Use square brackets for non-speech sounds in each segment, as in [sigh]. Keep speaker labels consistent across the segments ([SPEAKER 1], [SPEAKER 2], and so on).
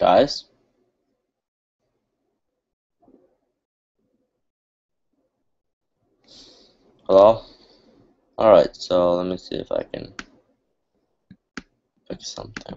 [SPEAKER 1] Guys? Hello? Alright, so let me see if I can fix something.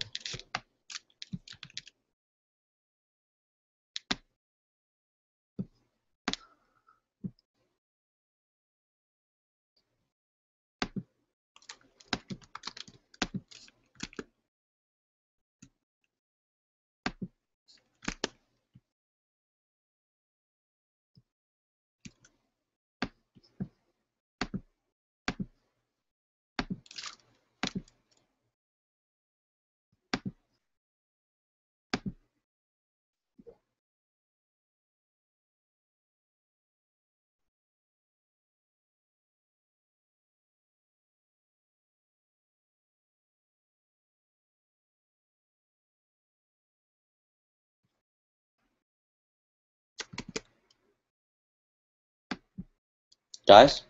[SPEAKER 1] Guys?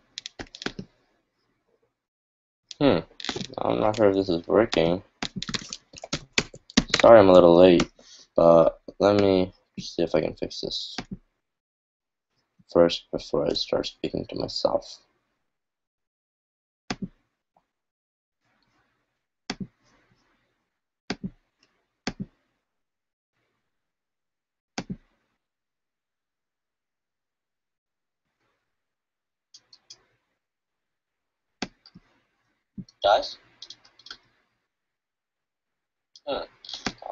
[SPEAKER 1] Hmm. I'm not sure if this is working. Sorry I'm a little late, but let me see if I can fix this first before I start speaking to myself. Guys? Hmm.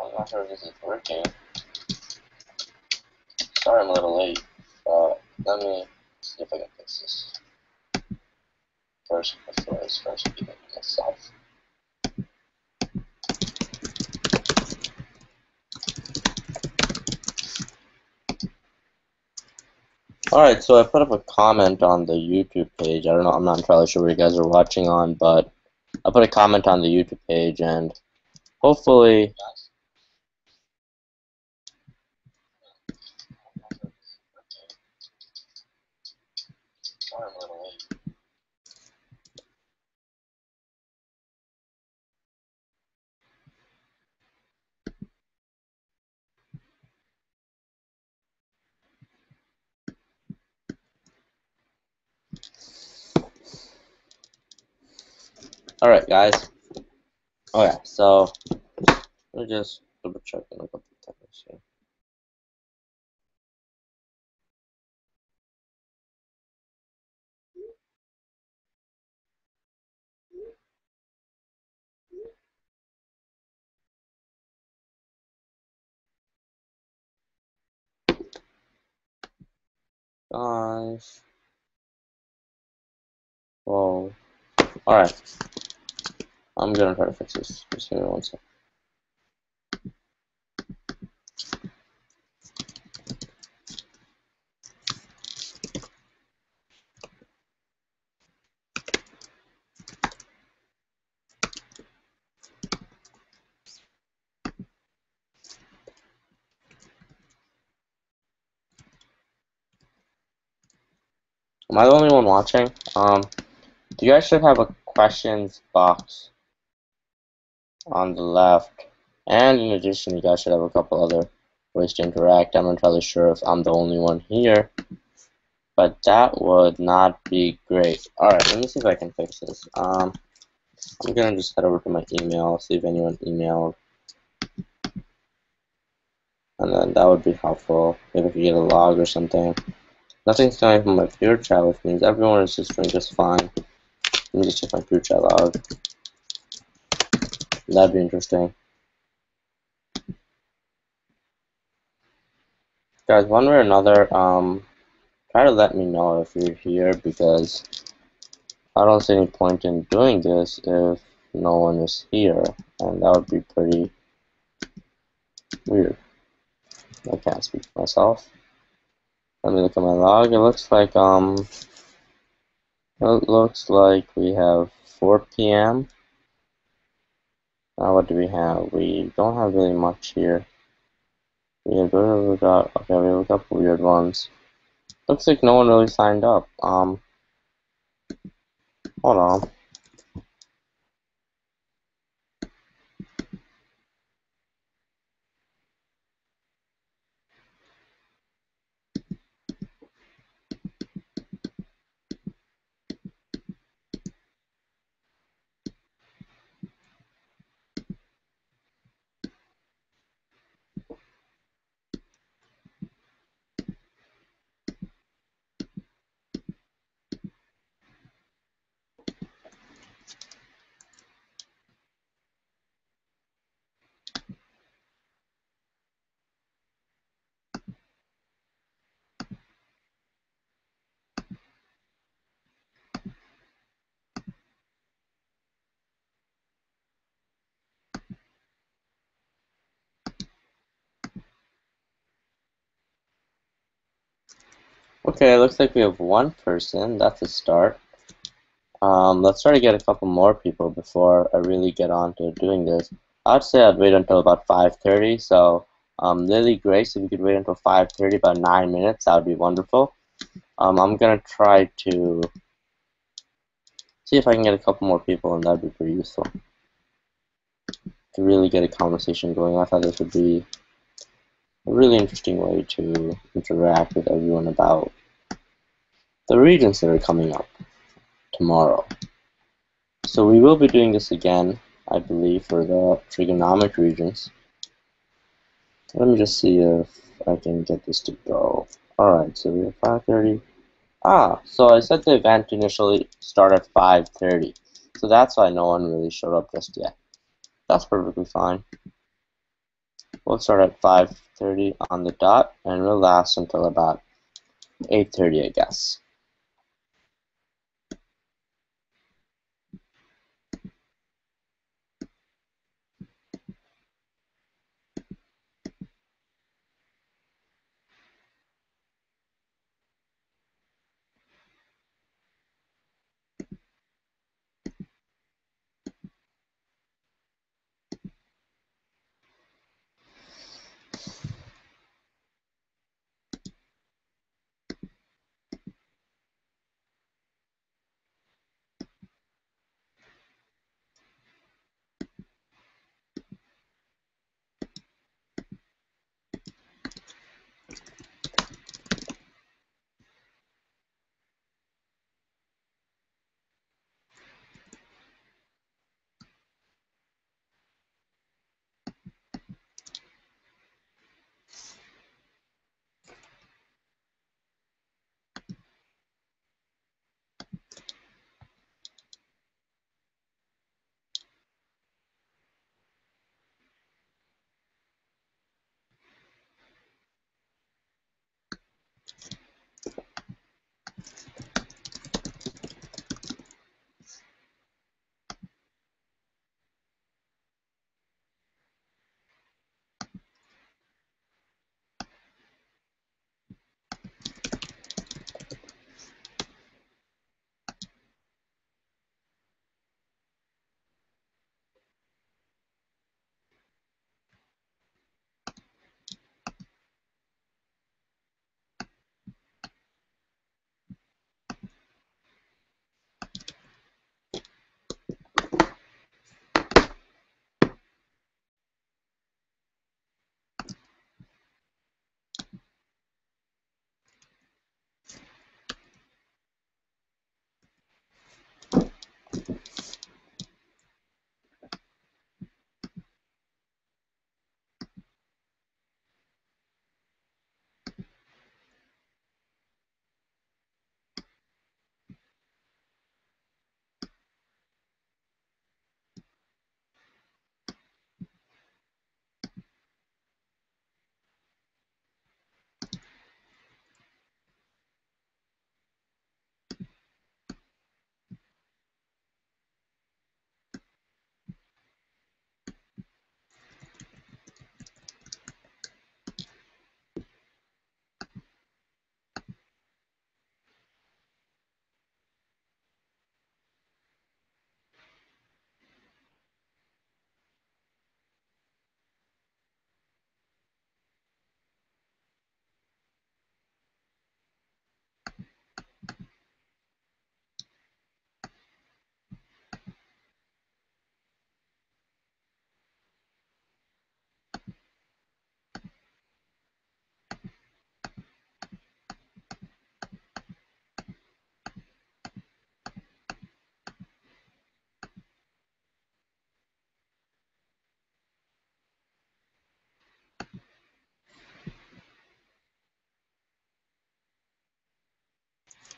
[SPEAKER 1] I'm not sure if this is working. Sorry I'm a little late, but let me see if I can fix this first before I start speaking myself. Alright, so I put up a comment on the YouTube page. I don't know, I'm not entirely sure where you guys are watching on, but I put a comment on the YouTube page and hopefully Alright, guys. Oh, okay, so let me just double check in a couple of things here. Guys. Whoa. Alright. I'm gonna try to fix this. Just give me one second. Am I the only one watching? Um, do you guys should have a questions box on the left. And in addition, you guys should have a couple other ways to interact. I'm not entirely sure if I'm the only one here. But that would not be great. Alright, let me see if I can fix this. Um, I'm gonna just head over to my email, see if anyone emailed. And then that would be helpful. If you get a log or something. Nothing's coming from my pure chat, which means everyone is just doing just fine. Let me just check my pure chat log. That'd be interesting. Guys, one way or another, um, try to let me know if you're here because I don't see any point in doing this if no one is here, and that would be pretty weird. I can't speak for myself. Let me look at my log. It looks like um it looks like we have 4 p.m. Now what do we have? We don't have really much here. We have we got okay, we a couple weird ones. Looks like no one really signed up. Um hold on. Okay, it looks like we have one person. That's a start. Um, let's try to get a couple more people before I really get on to doing this. I'd say I'd wait until about 5.30, so um, Lily Grace, if you could wait until 5.30, about 9 minutes, that would be wonderful. Um, I'm going to try to see if I can get a couple more people, and that would be pretty useful. To really get a conversation going, I thought this would be a really interesting way to interact with everyone about the Regents that are coming up tomorrow. So we will be doing this again, I believe, for the trigonomic Regents. Let me just see if I can get this to go. Alright, so we have 5.30. Ah, so I said the event initially start at 5.30. So that's why no one really showed up just yet. That's perfectly fine. We'll start at 5.30 on the dot, and we'll last until about 8.30, I guess.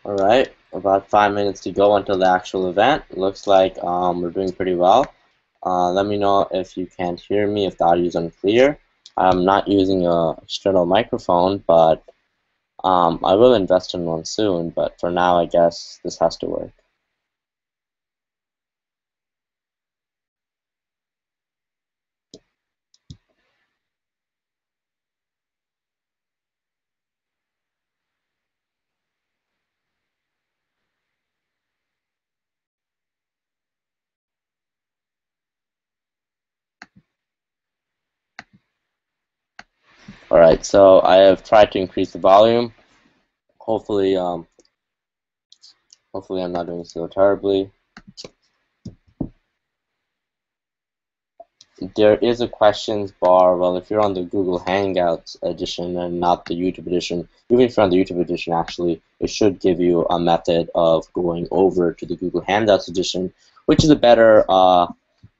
[SPEAKER 1] Alright, about five minutes to go until the actual event. Looks like um, we're doing pretty well. Uh, let me know if you can't hear me, if the audio is unclear. I'm not using an external microphone, but um, I will invest in one soon, but for now I guess this has to work. Alright, so I have tried to increase the volume. Hopefully, um, hopefully I'm not doing so terribly. There is a questions bar. Well, if you're on the Google Hangouts edition and not the YouTube edition, even if you're on the YouTube edition, actually, it should give you a method of going over to the Google Hangouts edition, which is a better, uh,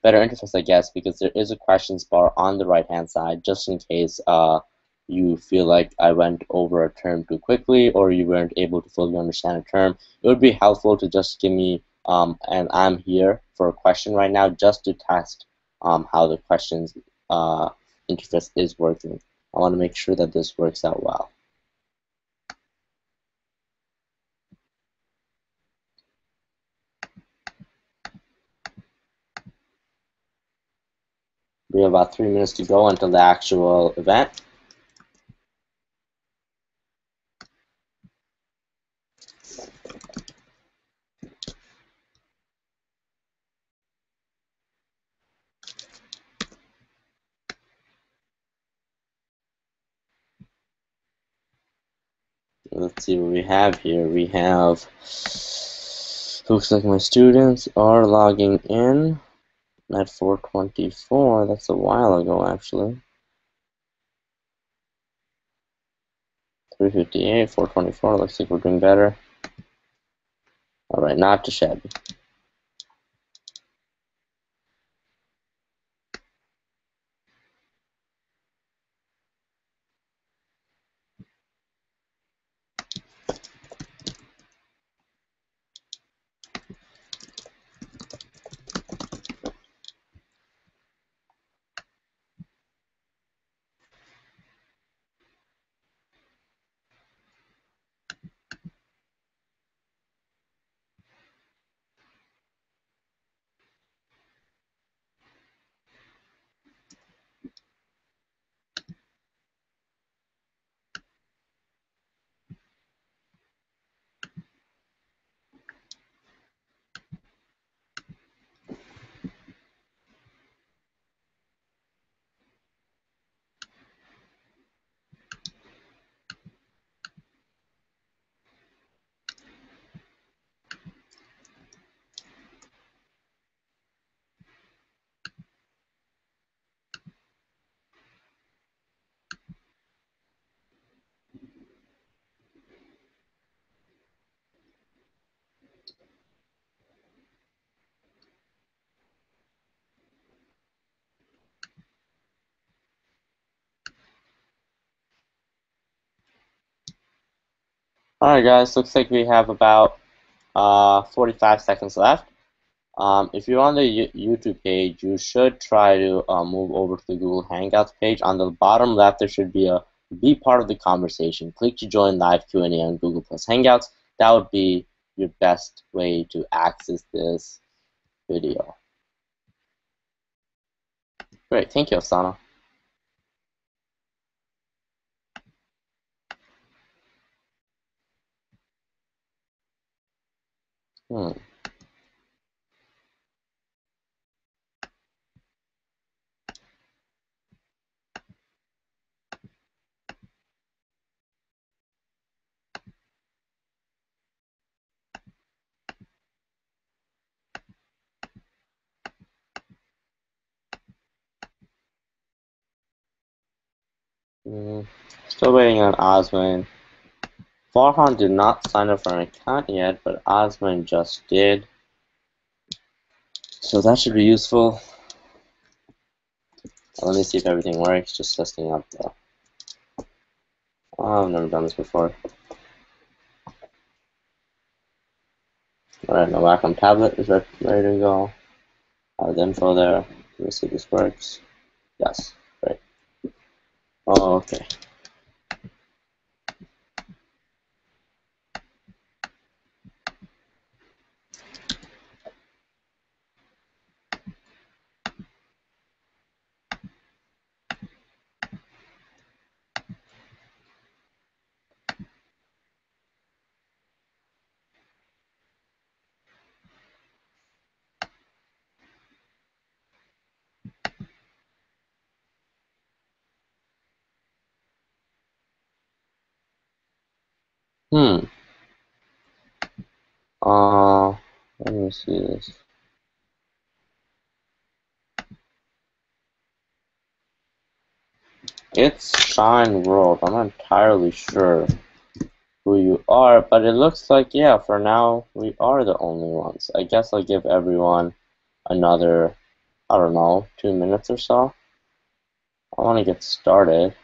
[SPEAKER 1] better interface, I guess, because there is a questions bar on the right-hand side, just in case uh, you feel like I went over a term too quickly or you weren't able to fully understand a term. It would be helpful to just give me, um, and I'm here for a question right now, just to test um, how the questions uh, interface is working. I want to make sure that this works out well. We have about three minutes to go until the actual event. Let's see what we have here. We have, looks like my students are logging in at 424. That's a while ago, actually. 358, 424, looks like we're doing better. Alright, not too shabby. Alright guys, looks like we have about uh, 45 seconds left. Um, if you're on the YouTube page, you should try to uh, move over to the Google Hangouts page. On the bottom left, there should be a be part of the conversation. Click to join live Q&A on Google Plus Hangouts. That would be your best way to access this video. Great, thank you, Asana. Hmm. Mm, still waiting on Osman. Farhan did not sign up for an account yet, but Osman just did. So that should be useful. Let me see if everything works, just testing out the... Oh, I've never done this before. Alright, my Wacom tablet is ready to go. I have the info there. Let me see if this works. Yes, great. Oh, okay. Hmm. Uh, let me see this. It's Shine World. I'm not entirely sure who you are, but it looks like, yeah, for now, we are the only ones. I guess I'll give everyone another, I don't know, two minutes or so. I want to get started.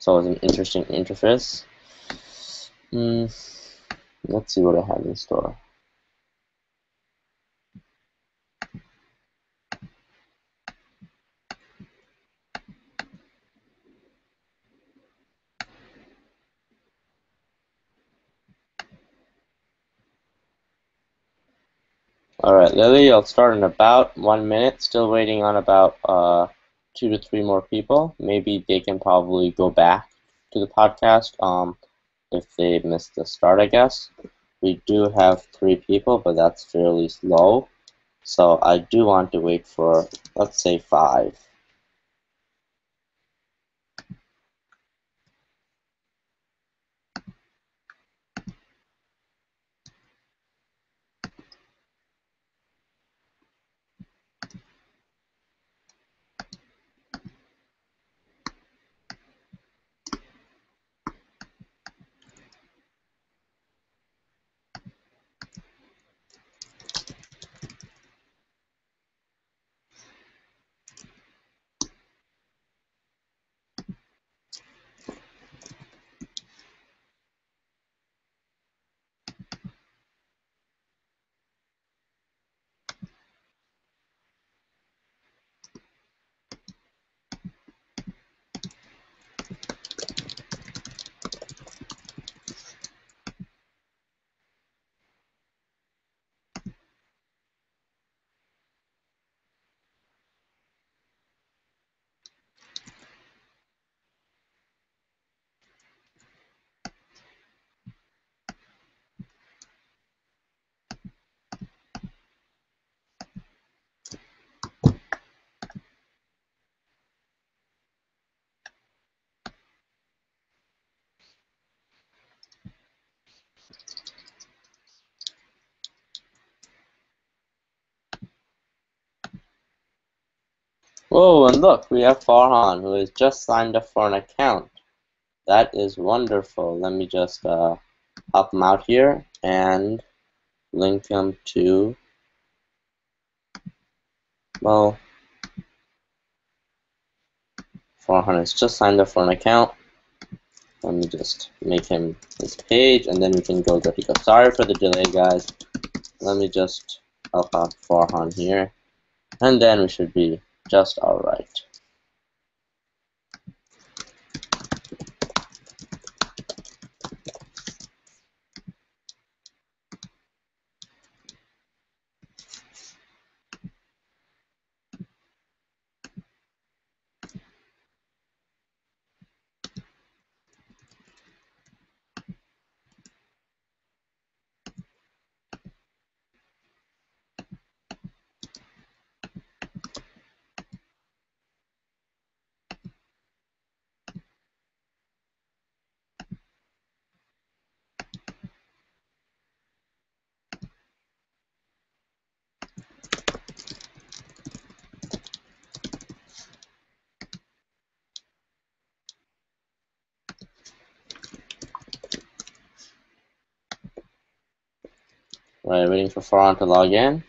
[SPEAKER 1] So it's an interesting interface. Mm, let's see what I have in store. Alright, Lily, I'll start in about one minute. Still waiting on about uh, two to three more people. Maybe they can probably go back to the podcast um, if they missed the start, I guess. We do have three people, but that's fairly slow. So I do want to wait for, let's say, five. Whoa, and look, we have Farhan, who has just signed up for an account. That is wonderful. Let me just uh, him out here and link him to, well, Farhan has just signed up for an account. Let me just make him his page, and then we can go to. Sorry for the delay, guys. Let me just help out Farhan here, and then we should be just alright. Right, waiting for Farhan to log in.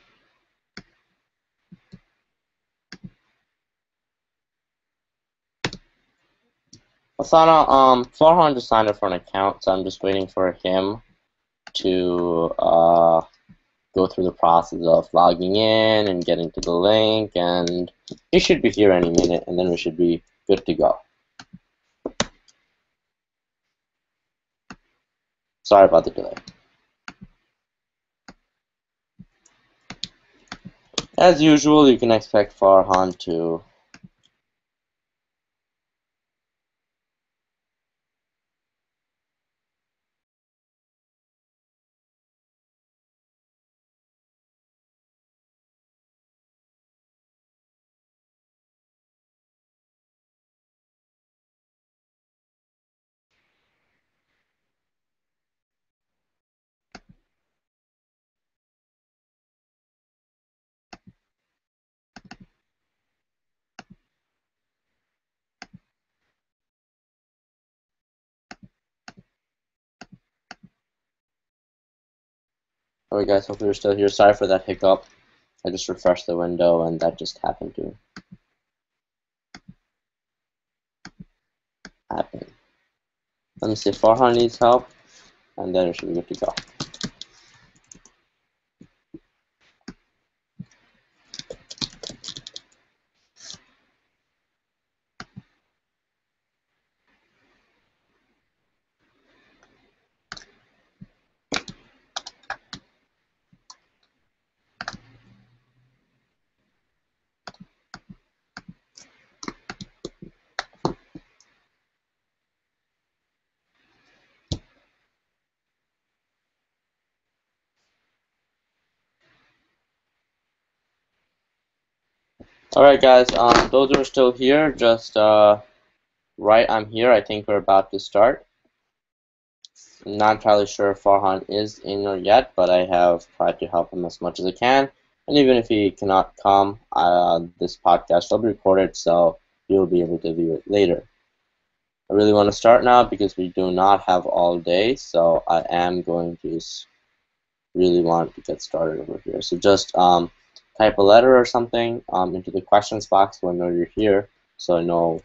[SPEAKER 1] Asana, um, Farhan just signed up for an account, so I'm just waiting for him to uh, go through the process of logging in and getting to the link, and he should be here any minute, and then we should be good to go. Sorry about the delay. As usual, you can expect Farhan to Alright guys, hopefully you're still here. Sorry for that hiccup. I just refreshed the window and that just happened to happen. Let me see if Farhan needs help and then it should be good to go. Alright guys, um, those are still here, just uh, right, I'm here. I think we're about to start. I'm not entirely sure if Farhan is in or yet, but I have tried to help him as much as I can. And even if he cannot come, uh, this podcast will be recorded, so you'll be able to view it later. I really want to start now because we do not have all day, so I am going to really want to get started over here. So just um, type a letter or something um, into the questions box when you're here so I know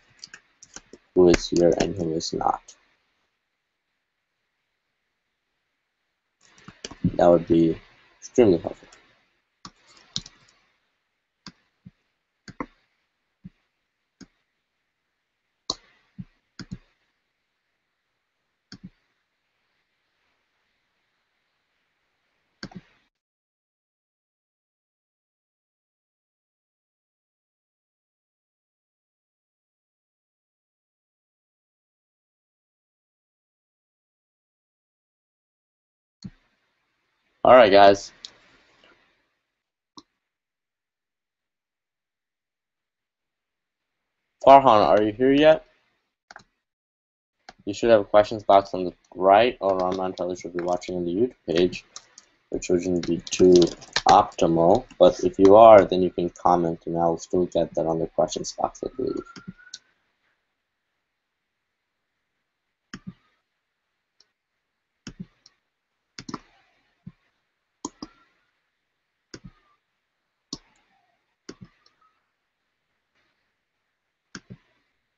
[SPEAKER 1] who is here and who is not. That would be extremely helpful. Alright guys. Farhan, are you here yet? You should have a questions box on the right, or entirely sure if you're watching on the YouTube page, which wouldn't be too optimal, but if you are, then you can comment and I'll still get that on the questions box, I believe.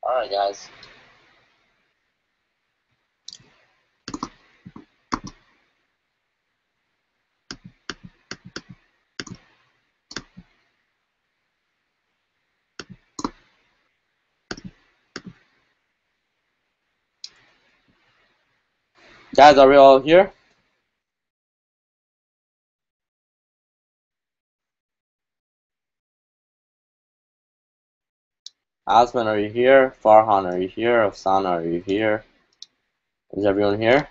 [SPEAKER 1] Alright guys. Guys, are we all here? Asman, are you here? Farhan, are you here? Afsana, are you here? Is everyone here?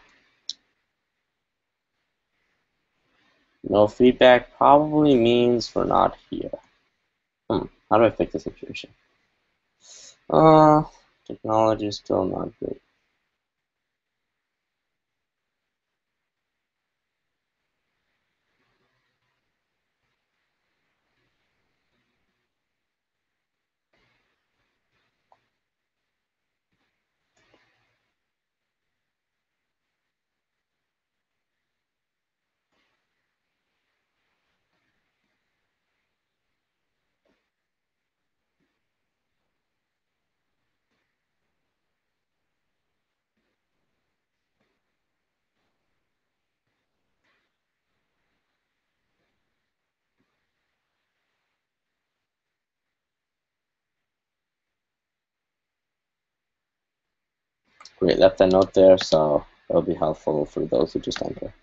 [SPEAKER 1] No feedback probably means we're not here. Hmm, how do I fix the situation? Uh, technology is still not great. Great, left a note there, so it'll be helpful for those who just enter.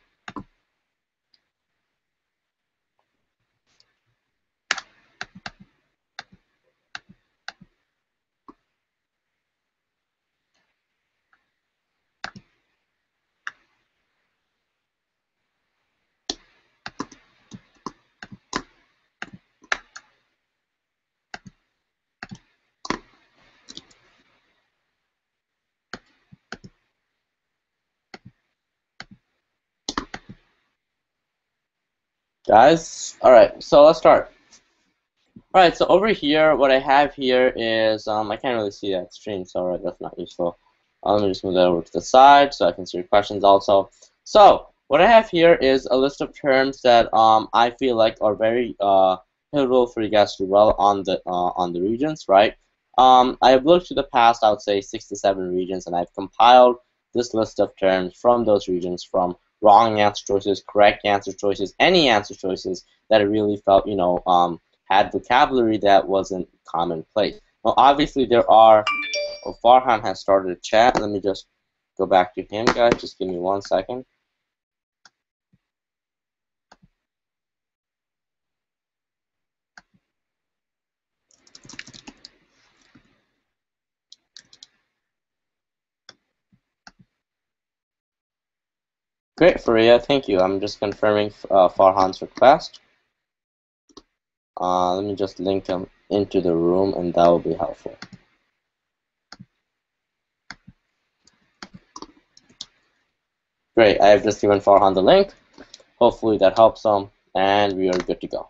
[SPEAKER 1] Guys, alright, so let's start. Alright, so over here, what I have here is, um, I can't really see that screen, so that's not useful. Um, let me just move that over to the side so I can see your questions also. So, what I have here is a list of terms that um, I feel like are very uh, pivotal for you guys to dwell on the uh, on the Regents, right? Um, I have looked to the past, I would say six to seven Regents, and I've compiled this list of terms from those Regents, from wrong answer choices, correct answer choices, any answer choices that I really felt, you know, um, had vocabulary that wasn't commonplace. Now, obviously, there are. Farhan has started a chat. Let me just go back to him, guys. Just give me one second. Great, Faria, thank you. I'm just confirming uh, Farhan's request. Uh, let me just link him into the room and that will be helpful. Great, I have just given Farhan the link. Hopefully that helps him and we are good to go.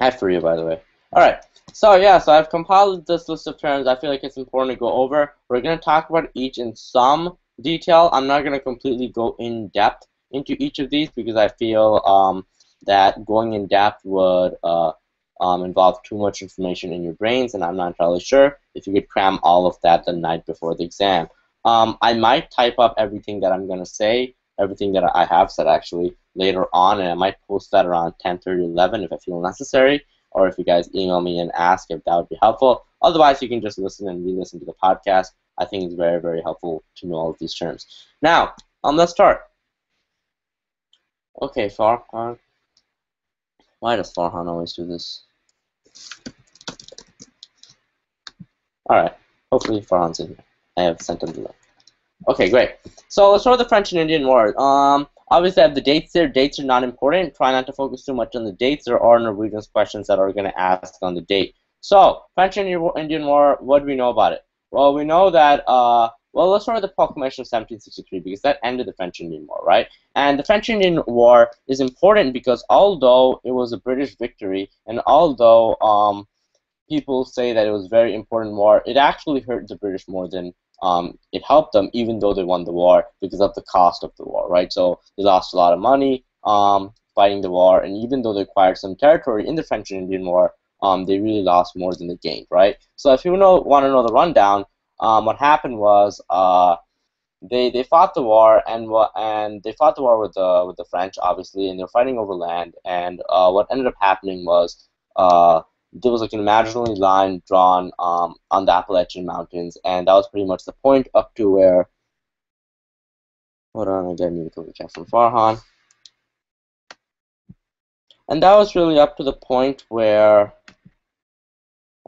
[SPEAKER 1] Hi Faria, by the way. Alright, so yeah, so I've compiled this list of terms I feel like it's important to go over. We're going to talk about each in some detail. I'm not going to completely go in depth into each of these because I feel um, that going in depth would uh, um, involve too much information in your brains, and I'm not entirely sure if you could cram all of that the night before the exam. Um, I might type up everything that I'm going to say, everything that I have said actually later on, and I might post that around 10:30, 11 if I feel necessary, or if you guys email me and ask if that would be helpful. Otherwise, you can just listen and re-listen to the podcast. I think it's very, very helpful to know all of these terms. Now, um, let's start. Okay, Farhan. Why does Farhan always do this? Alright, hopefully Farhan's in here. I have sent him the link. Okay, great. So let's start with the French and Indian War. Um, obviously, I have the dates there. Dates are not important. Try not to focus too much on the dates. There are Norwegian questions that are going to ask on the date. So, French and Indian War, what do we know about it? Well, we know that, uh, well, let's start with the Proclamation of 1763 because that ended the French-Indian War, right? And the French-Indian War is important because although it was a British victory and although um, people say that it was a very important war, it actually hurt the British more than um, it helped them, even though they won the war because of the cost of the war, right? So they lost a lot of money um, fighting the war, and even though they acquired some territory in the French and Indian War, um, they really lost more than they gained, right? So if you know, want to know the rundown, um, what happened was uh, they they fought the war and and they fought the war with the with the French, obviously, and they're fighting over land. And uh, what ended up happening was uh, there was like an imaginary line drawn um, on the Appalachian Mountains, and that was pretty much the point up to where. Hold on, again, need to go check from Farhan. And that was really up to the point where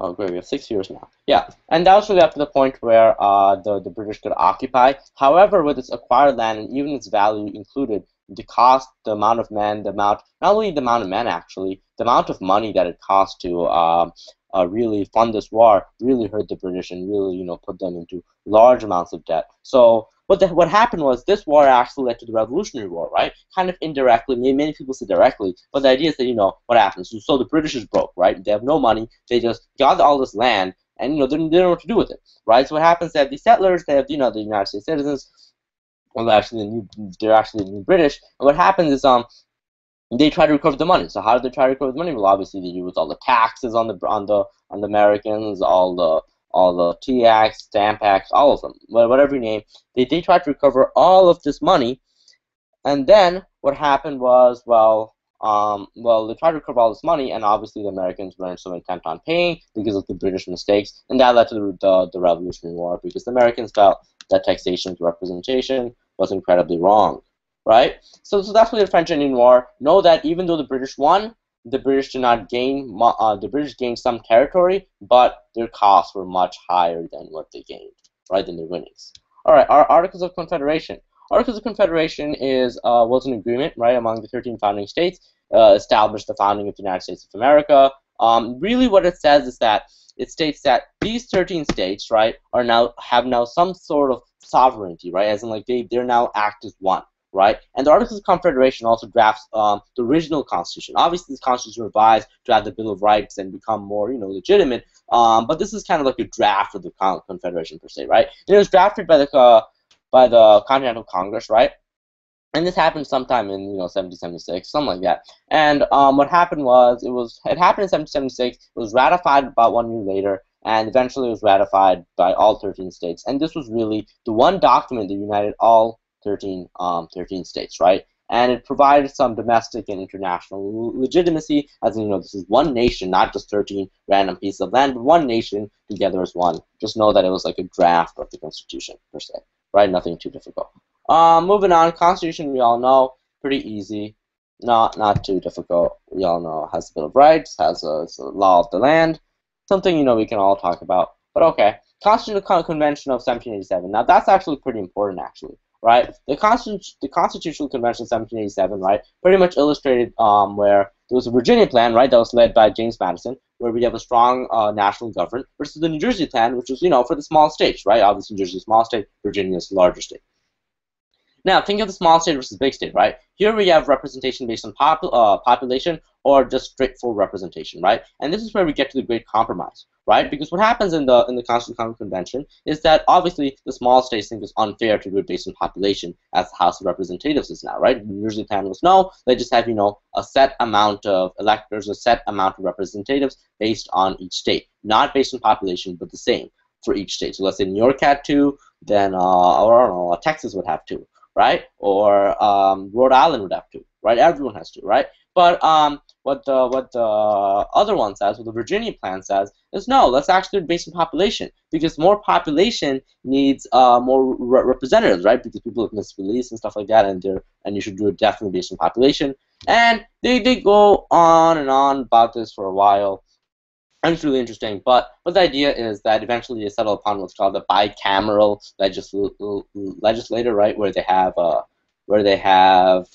[SPEAKER 1] Oh, great, we have six years now. Yeah, and that was really up to the point where uh, the, the British could occupy. However, with its acquired land and even its value included, the cost, the amount of men, the amount, not only the amount of men actually, the amount of money that it cost to uh, uh, really fund this war really hurt the British and really, you know, put them into large amounts of debt. So what the, what happened was this war actually led to the Revolutionary War, right? Kind of indirectly. Many people say directly, but the idea is that you know what happens. So, the British is broke, right? They have no money. They just got all this land, and you know they, they don't know what to do with it, right? So what happens? They have these settlers. They have you know the United States citizens. Well, actually the new, they're actually the new British. And what happens is um they try to recover the money. So how do they try to recover the money? Well, obviously they use all the taxes on the on the on the Americans, all the all the Tea Acts, Stamp Acts, all of them, whatever you name. They they tried to recover all of this money, and then what happened was, well, um, well, they tried to recover all this money, and obviously the Americans weren't so intent on paying because of the British mistakes, and that led to the, the, the Revolutionary War because the Americans felt that taxation representation was incredibly wrong, right? So, so that's why the French and Indian War. Know that even though the British won, the British did not gain. Uh, the British gained some territory, but their costs were much higher than what they gained, right, than their winnings. All right, our Articles of Confederation. Articles of Confederation is uh, was an agreement, right, among the 13 founding states, uh, established the founding of the United States of America. Um, really, what it says is that it states that these 13 states, right, are now have now some sort of sovereignty, right, as in like they they're now act as one, right? And the Articles of Confederation also drafts um, the original Constitution. Obviously, this Constitution revised to add the Bill of Rights and become more, you know, legitimate. Um, but this is kind of like a draft of the Confederation per se, right? And it was drafted by the uh, by the Continental Congress, right? And this happened sometime in you know 1776, something like that. And um, what happened was it was it happened in 1776. It was ratified about one year later, and eventually it was ratified by all 13 states. And this was really the one document that united all 13 um, 13 states, right? and it provided some domestic and international legitimacy, as you know, this is one nation, not just 13 random pieces of land, but one nation together as one. Just know that it was like a draft of the Constitution, per se, right? Nothing too difficult. Um, moving on, Constitution, we all know, pretty easy, not not too difficult. We all know has a Bill of Rights, has a, a law of the land, something, you know, we can all talk about. But okay, Constitutional Convention of 1787. Now, that's actually pretty important, actually right? The, Constitu- the Constitutional Convention of 1787, right, pretty much illustrated um, where there was a Virginia plan, right, that was led by James Madison, where we have a strong uh, national government, versus the New Jersey plan, which was, you know, for the small states, right? Obviously, New Jersey is a small state, Virginia is a larger state. Now, think of the small state versus big state, right? Here we have representation based on pop uh, population or just straightforward representation, right? And this is where we get to the Great Compromise, right? Because what happens in the in the Constitutional Convention is that obviously the small states think it's unfair to do it based on population, as the House of Representatives is now, right? Usually was no, they just have you know a set amount of electors, a set amount of representatives based on each state, not based on population, but the same for each state. So let's say New York had two, then uh, or I don't know, Texas would have two, right? Or um, Rhode Island would have to, right? Everyone has to, right? But um, what the what the other one says, what the Virginia plan says, is no. Let's actually based on population because more population needs uh, more re representatives, right? Because people have missed and stuff like that, and they and you should do it definitely based on population. And they they go on and on about this for a while. And it's really interesting, but but the idea is that eventually they settle upon what's called the bicameral legisl legislator, right, where they have uh, where they have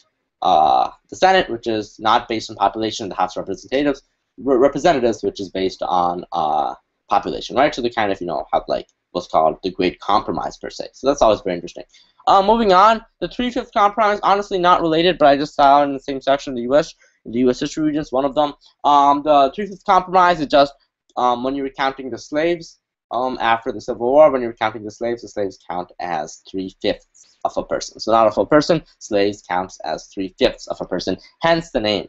[SPEAKER 1] uh, the Senate, which is not based on population, the House of Representatives, re representatives, which is based on uh, population, right? So they kind of, you know, have like what's called the Great Compromise per se. So that's always very interesting. Uh, moving on, the Three-Fifths Compromise, honestly not related, but I just saw in the same section of the U.S. The U.S. history Regents, one of them. Um, the Three-Fifths Compromise is just um, when you're counting the slaves um, after the Civil War, when you're counting the slaves, the slaves count as three-fifths of a person. So not a full person, slaves counts as three-fifths of a person, hence the name.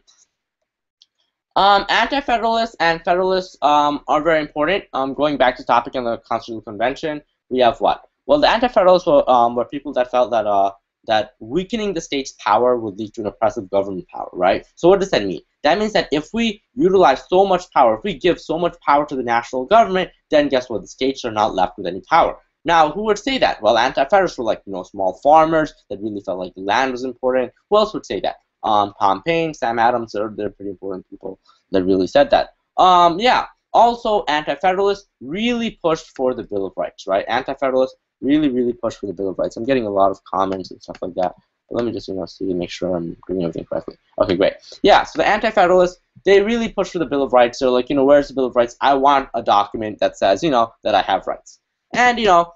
[SPEAKER 1] Um, Anti-Federalists and Federalists um, are very important. Um, going back to the topic in the Constitutional Convention, we have what? Well, the Anti-Federalists were, um, were people that felt that uh, that weakening the state's power would lead to an oppressive government power, right? So what does that mean? That means that if we utilize so much power, if we give so much power to the national government, then guess what? The states are not left with any power. Now, who would say that? Well, anti-federalists were like, you know, small farmers that really felt like the land was important. Who else would say that? Um, Tom Paine, Sam Adams, they're, they're pretty important people that really said that. Um, yeah, also anti-federalists really pushed for the Bill of Rights, right? Anti-federalists really, really push for the Bill of Rights. I'm getting a lot of comments and stuff like that. But let me just, you know, see, make sure I'm doing everything correctly. Okay, great. Yeah, so the anti-federalists, they really push for the Bill of Rights. They're like, you know, where's the Bill of Rights? I want a document that says, you know, that I have rights. And, you know,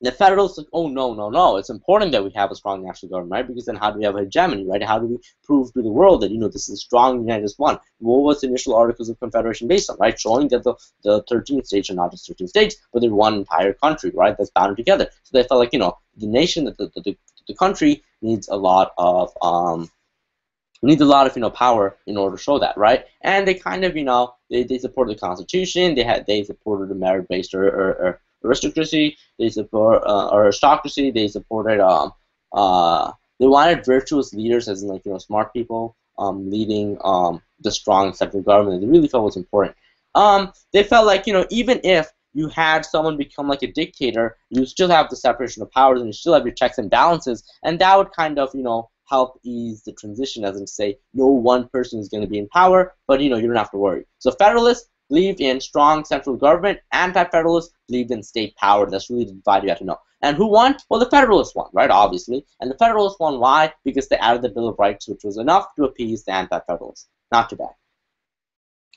[SPEAKER 1] the Federalists like, oh, no, no, no. It's important that we have a strong national government, right? Because then how do we have a hegemony, right? How do we prove to the world that, you know, this is a strong United one? What was the initial Articles of Confederation based on, right? Showing that the, the 13 states are not just 13 states, but they're one entire country, right? That's bound together. So they felt like, you know, the nation, the, the, the, the country needs a lot of, um, needs a lot of you know power in order to show that, right? And they kind of you know they, they supported the Constitution. They had they supported the merit-based or, or, or aristocracy. They support uh, aristocracy. They supported um uh they wanted virtuous leaders, as in like you know smart people um leading um the strong central government. They really felt was important. Um, they felt like you know even if you had someone become like a dictator, you still have the separation of powers and you still have your checks and balances, and that would kind of you know help ease the transition, as in say no one person is going to be in power, but you know you don't have to worry. So Federalists believed in strong central government. Anti-Federalists believed in state power. That's really the divide you have to know. And who won? Well, the Federalists won, right, obviously. And the Federalists won, why? Because they added the Bill of Rights, which was enough to appease the Anti-Federalists. Not too bad.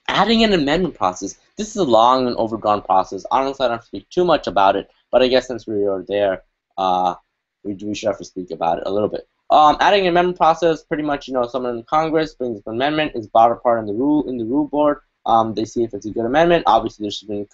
[SPEAKER 1] Adding an amendment process. This is a long and overdrawn process. Honestly, I don't speak too much about it, but I guess since we are there, uh, we, we should have to speak about it a little bit. Um, adding an amendment process, pretty much, you know, someone in Congress brings an amendment, is brought apart in the rule in the rule board, um, they see if it's a good amendment. Obviously, there's been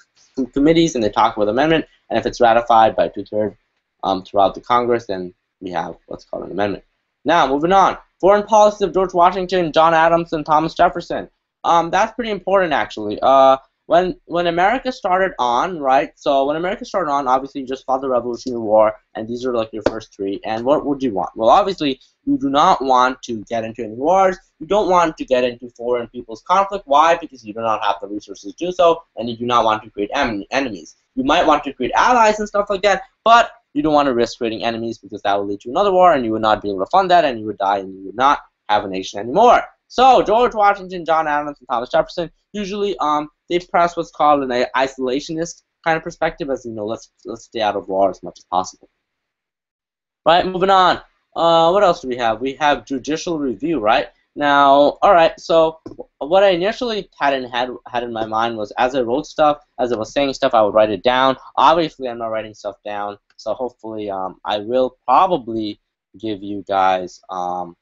[SPEAKER 1] committees and they talk about the amendment, and if it's ratified by two-thirds um, throughout the Congress, then we have what's called an amendment. Now, moving on. Foreign policy of George Washington, John Adams, and Thomas Jefferson. Um, that's pretty important, actually. Uh, when when America started on, right? So when America started on, obviously you just fought the Revolutionary War, and these are like your first three. And what would you want? Well, obviously you do not want to get into any wars. You don't want to get into foreign people's conflict. Why? Because you do not have the resources to do so, and you do not want to create em enemies. You might want to create allies and stuff like that, but you don't want to risk creating enemies because that will lead to another war, and you would not be able to fund that, and you would die, and you would not have a nation anymore. So George Washington, John Adams, and Thomas Jefferson usually um they press what's called an isolationist kind of perspective, as you know, let's let's stay out of war as much as possible. Right, moving on. Uh, what else do we have? We have judicial review, right? Now, all right. So, what I initially had in had had in my mind was, as I wrote stuff, as I was saying stuff, I would write it down. Obviously, I'm not writing stuff down, so hopefully, um, I will probably give you guys um,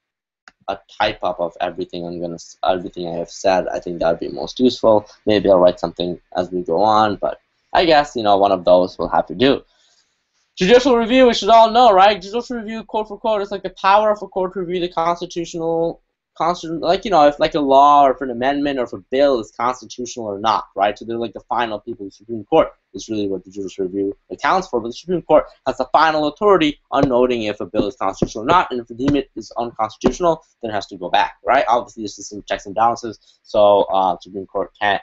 [SPEAKER 1] a type up of everything I'm gonna everything I have said. I think that would be most useful. Maybe I'll write something as we go on, but I guess you know one of those we'll have to do. Judicial review, we should all know, right? Judicial review, quote for quote, is like the power of a court to review the constitutional constant, like you know, if like a law or if an amendment or if a bill is constitutional or not, right? So they're like the final people. The Supreme Court is really what the judicial review accounts for. But the Supreme Court has the final authority on noting if a bill is constitutional or not, and if the deem is unconstitutional, then it has to go back, right? Obviously, there's system checks and balances, so uh, Supreme Court can't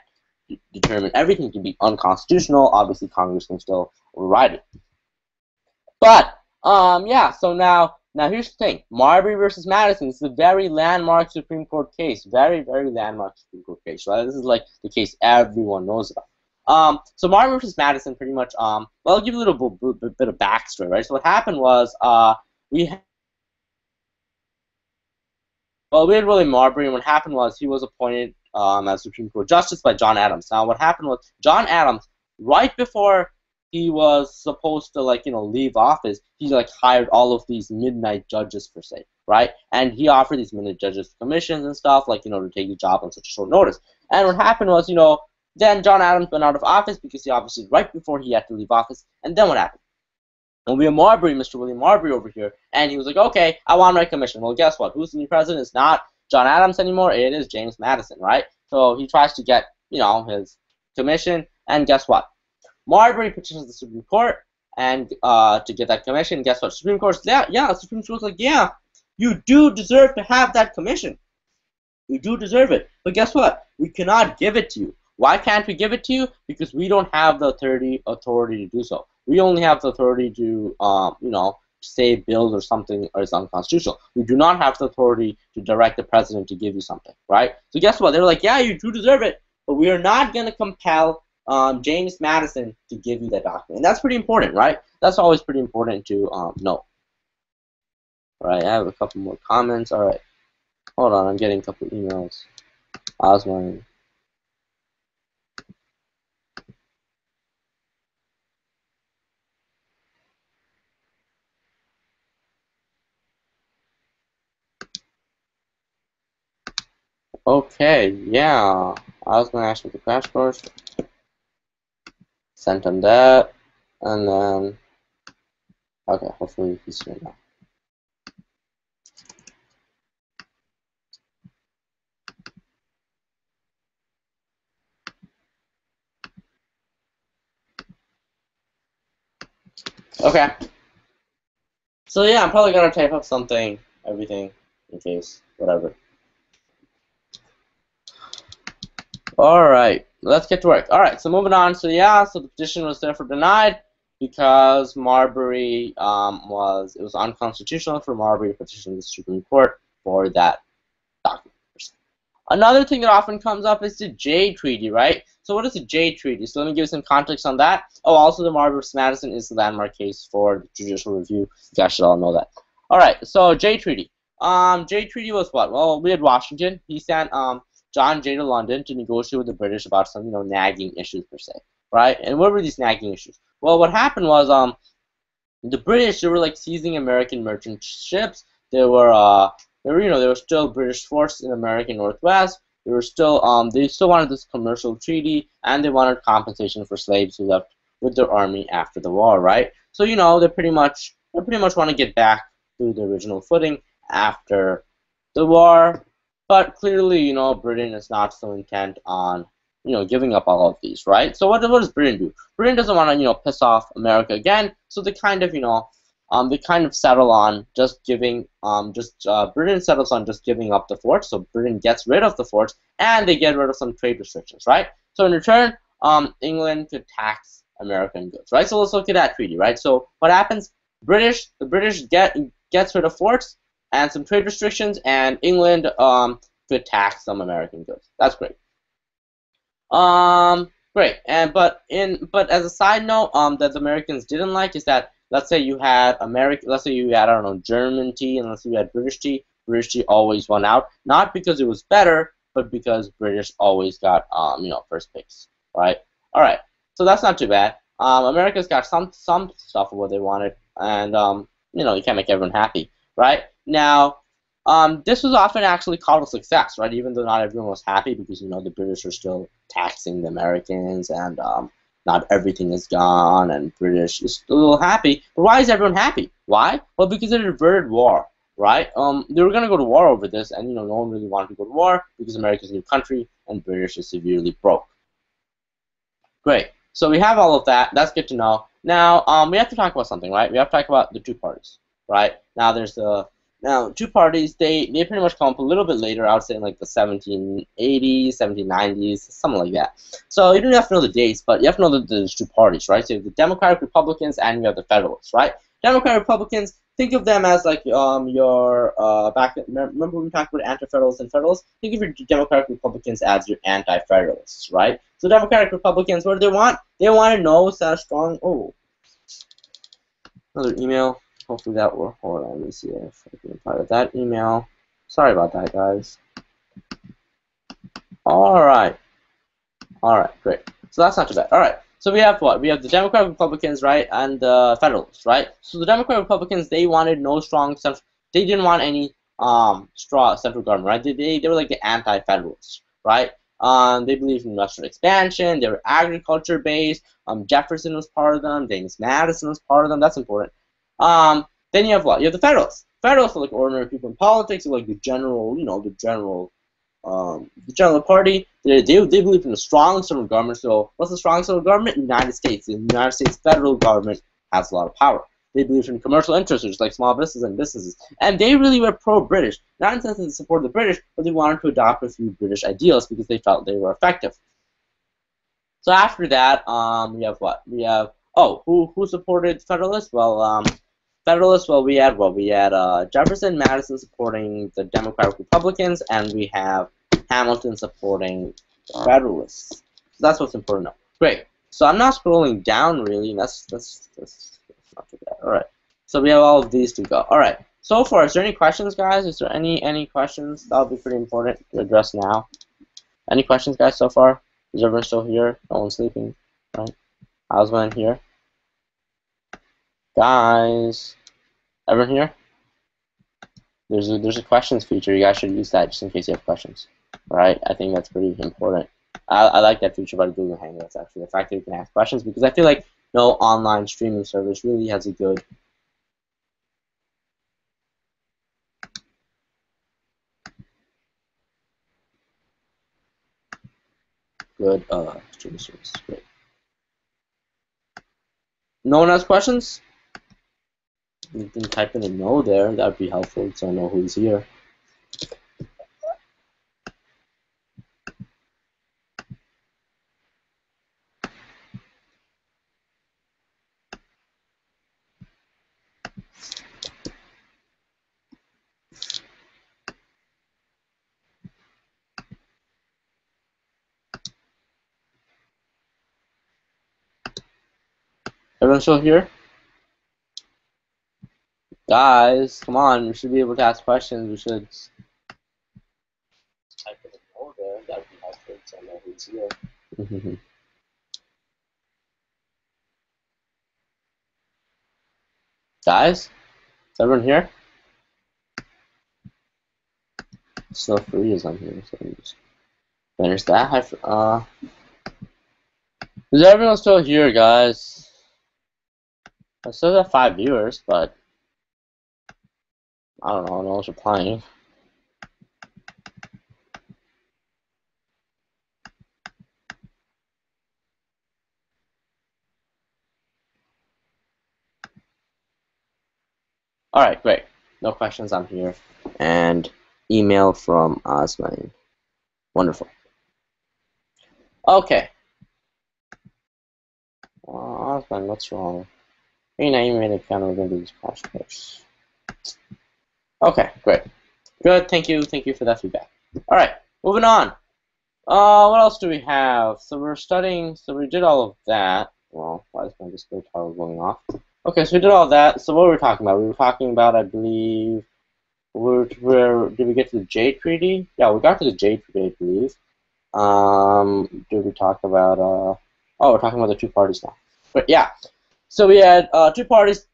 [SPEAKER 1] determine everything to be unconstitutional. Obviously, Congress can still override it. But um, yeah, so now now here's the thing: Marbury versus Madison is a very landmark Supreme Court case, very very landmark Supreme Court case. Right? This is like the case everyone knows about. Um, so Marbury versus Madison, pretty much. Um, well, I'll give you a little bit, bit of backstory, right? So what happened was, uh, we. Had, well, we had William Marbury, and what happened was he was appointed um, as Supreme Court Justice by John Adams. Now, what happened was John Adams, right before he was supposed to like you know leave office he like hired all of these midnight judges per se right and he offered these midnight judges commissions and stuff like you know to take the job on such short notice and what happened was you know then john adams went out of office because he obviously right before he had to leave office and then what happened William Marbury, Mr. William Marbury over here, and he was like, okay, I want my commission. Well, guess what? Who's the new president? It's not John Adams anymore. It is James Madison, right? So he tries to get, you know, his commission, and guess what? Marbury petitions the Supreme Court and uh, to get that commission. Guess what? Supreme Court's yeah, yeah. Supreme Court's like, yeah, you do deserve to have that commission. You do deserve it. But guess what? We cannot give it to you. Why can't we give it to you? Because we don't have the authority authority to do so. We only have the authority to, um, you know, say bills or something is unconstitutional. We do not have the authority to direct the president to give you something, right? So guess what? They're like, yeah, you do deserve it, but we are not going to compel um, James Madison to give you that document. And that's pretty important, right? That's always pretty important to um, know. All right, I have a couple more comments. All right, hold on, I'm getting a couple emails. Osman. Okay, yeah. I was gonna ask for the crash course sent him that, and then, okay, hopefully he's here now. Okay. So yeah, I'm probably gonna type up something, everything, in case, whatever. Alright let's get to work. All right, so moving on. So yeah, so the petition was therefore denied because Marbury um, was it was unconstitutional for Marbury to petition the Supreme Court for that document. Another thing that often comes up is the Jay Treaty, right? So what is the Jay Treaty? So let me give you some context on that. Oh, also the Marbury vs. Madison is the landmark case for judicial review. You guys should all know that. All right, so Jay Treaty. Um, Jay Treaty was what? Well, we had Washington. He sent um, John Jay to London to negotiate with the British about some, you know, nagging issues per se, right? And what were these nagging issues? Well, what happened was, um, the British they were like seizing American merchant ships. They were, uh, they were, you know, there were still British force in American Northwest. They were still, um, they still wanted this commercial treaty, and they wanted compensation for slaves who left with their army after the war, right? So you know they pretty much they pretty much want to get back to the original footing after the war. But clearly, you know, Britain is not so intent on you know giving up all of these, right? So what, what does Britain do? Britain doesn't want to you know piss off America again, so they kind of you know um, they kind of settle on just giving um, just uh, Britain settles on just giving up the forts. So Britain gets rid of the forts and they get rid of some trade restrictions, right? So in return, um, England could tax American goods, right? So let's look at that treaty, right? So what happens? British, the British get gets rid of forts and some trade restrictions, and England um, could tax some American goods. That's great. Um, great. And but in but as a side note, um, that the Americans didn't like is that let's say you had American, let's say you had I don't know German tea, and let's say you had British tea. British tea always won out, not because it was better, but because British always got um, you know first picks, right? All right, so that's not too bad. Um, America's got some some stuff of what they wanted, and um, you know you can't make everyone happy, right? Now, um, this was often actually called a success, right? Even though not everyone was happy because you know the British are still taxing the Americans, and um, not everything is gone, and British is a little happy. But why is everyone happy? Why? Well, because it averted war, right? Um, they were gonna go to war over this, and you know no one really wanted to go to war because America's a new country and British is severely broke. Great. So we have all of that. That's good to know. Now um, we have to talk about something, right? We have to talk about the two parties, right? Now there's the now, two parties, they, they pretty much come up a little bit later, I would say in like the 1780s, 1790s, something like that. So you don't have to know the dates, but you have to know that there's two parties, right? So you have the Democratic Republicans and you have the Federalists, right? Democratic Republicans, think of them as like um, your, uh, back, remember when we talked about Anti-Federalists and Federalists? Think of your Democratic Republicans as your Anti-Federalists, right? So Democratic Republicans, what do they want? They want to know that strong, oh, another email. Hopefully that will, hold on, let me see if I can reply to that email. Sorry about that, guys. Alright. Alright, great. So that's not too bad. Alright, so we have what? We have the Democrat Republicans, right, and the Federalists, right? So the Democrat Republicans, they wanted no strong central, they didn't want any um, strong central government, right? They, they, they were like the anti-federalists, right? Um, they believed in industrial expansion. They were agriculture based. Um, Jefferson was part of them. James Madison was part of them. That's important. Um, then you have what? You have the Federalists. Federalists are like ordinary people in politics, like the general, you know, the general, um, the general party. They, they, they believe in a strong central government. So what's the strong central government? The United States. The United States federal government has a lot of power. They believe in commercial interests, just like small businesses and businesses. And they really were pro-British. Not in the sense that they supported the British, but they wanted to adopt a few British ideals because they felt they were effective. So after that, um, we have what? We have, oh, who, who supported Federalists? Well, um, Federalists, well, we had what we had uh, Jefferson, Madison supporting the Democratic Republicans, and we have Hamilton supporting Federalists. So that's what's important to know. Great. So I'm not scrolling down really. That's that's that's, that's not too bad. All right. So we have all of these to go. All right. So far, is there any questions, guys? Is there any any questions? That would be pretty important to address now. Any questions, guys? So far, is everyone still here? No one's sleeping, right? How's one here? Guys. Everyone here? There's a, there's a questions feature. You guys should use that just in case you have questions. Right? I think that's pretty important. I, I like that feature about Google Hangouts actually. The fact that you can ask questions because I feel like no online streaming service really has a good good uh, streaming service. Great. No one has questions? You can type in a no there, that would be helpful so I know who's here. Everyone still here? Guys, come on, we should be able to ask questions. We should. That would be helpful I know who's here. Guys, is everyone here? Snow free is on here, so finish that. Uh, is everyone still here, guys? I still have five viewers, but I don't know, no one's replying. Alright, great. No questions, I'm here. And email from Osman. Wonderful. Okay. Uh, Osman, what's wrong? Rename it kind of these passwords. Okay, great. Good, thank you, thank you for that feedback. Alright, moving on. Uh, what else do we have? So we're studying, so we did all of that. Well, why is my display toggle going off? Okay, so we did all that. So what were we talking about? We were talking about, I believe, where, where did we get to the Jay Treaty? Yeah, we got to the Jay Treaty, I believe. Um, did we talk about? Uh, oh, we're talking about the two parties now. But yeah, so we had uh, two parties.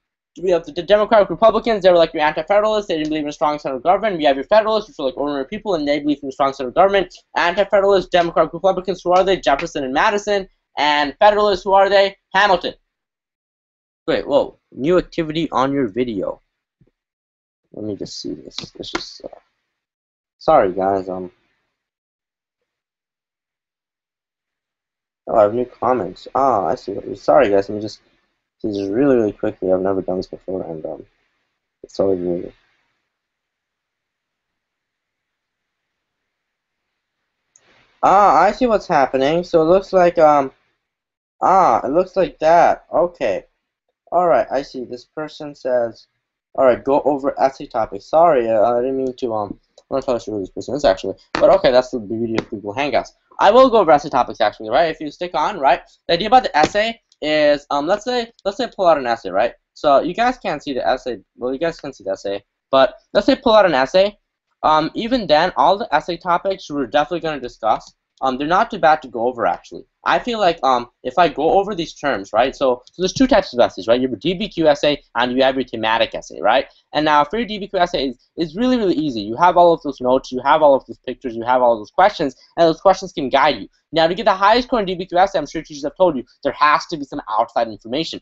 [SPEAKER 1] We have the Democratic Republicans. They were like your anti-federalists. They didn't believe in a strong central government. We have your Federalists, which are like ordinary people, and they believe in a strong central government. Anti-federalists, Democratic Republicans, who are they? Jefferson and Madison. And Federalists, who are they? Hamilton. Wait, whoa. New activity on your video. Let me just see this. Let's just. Uh, sorry, guys. Um. Oh, I have new comments. Ah, I see what is. Sorry, guys. Let me just really, really quickly. I've never done this before, and um, it's always new. Ah, I see what's happening. So it looks like um. Ah, it looks like that. Okay. All right. I see. This person says. All right. Go over essay topics. Sorry, uh, I didn't mean to um. I'm not you who this person is actually, but okay, that's the beauty of Google Hangouts. I will go over essay topics actually, right? If you stick on, right? The idea about the essay is, um, let's say, let's say pull out an essay, right? So you guys can't see the essay. Well, you guys can see the essay, but let's say pull out an essay. Um, even then, all the essay topics we're definitely going to discuss um, they're not too bad to go over actually. I feel like um, if I go over these terms, right? So, so there's two types of essays, right? You have a DBQ essay and you have your thematic essay, right? And now for your DBQ essay, is is really really easy. You have all of those notes, you have all of those pictures, you have all of those questions, and those questions can guide you. Now to get the highest score in DBQ essay, I'm sure teachers have told you there has to be some outside information.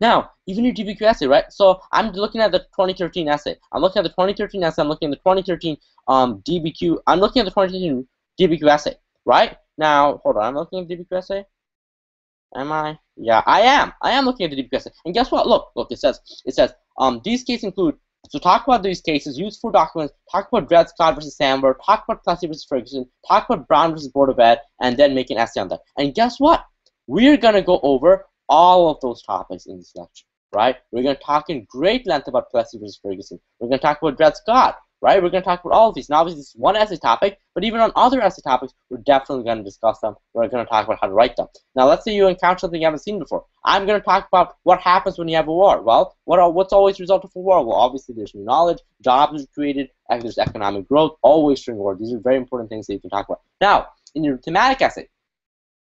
[SPEAKER 1] Now, even your DBQ essay, right? So I'm looking at the 2013 essay. I'm looking at the 2013 essay. I'm looking at the 2013 um, DBQ. I'm looking at the 2013 DBQ essay, right? Now, hold on, I'm looking at the DBQ essay. Am I? Yeah, I am. I am looking at the DBQ essay. And guess what? Look, look, it says, it says, um, these cases include, so talk about these cases, use for documents, talk about Dred Scott versus Sandford, talk about Plessy versus Ferguson, talk about Brown versus Board of Ed, and then make an essay on that. And guess what? We're going to go over all of those topics in this lecture, right? We're going to talk in great length about Plessy versus Ferguson. We're going to talk about Dred Scott right? We're going to talk about all of these. Now, obviously, this is one essay topic, but even on other essay topics, we're definitely going to discuss them. We're going to talk about how to write them. Now, let's say you encounter something you haven't seen before. I'm going to talk about what happens when you have a war. Well, what are, what's always result of a war? Well, obviously, there's new knowledge, jobs are created, and there's economic growth, always during war. These are very important things that you can talk about. Now, in your thematic essay,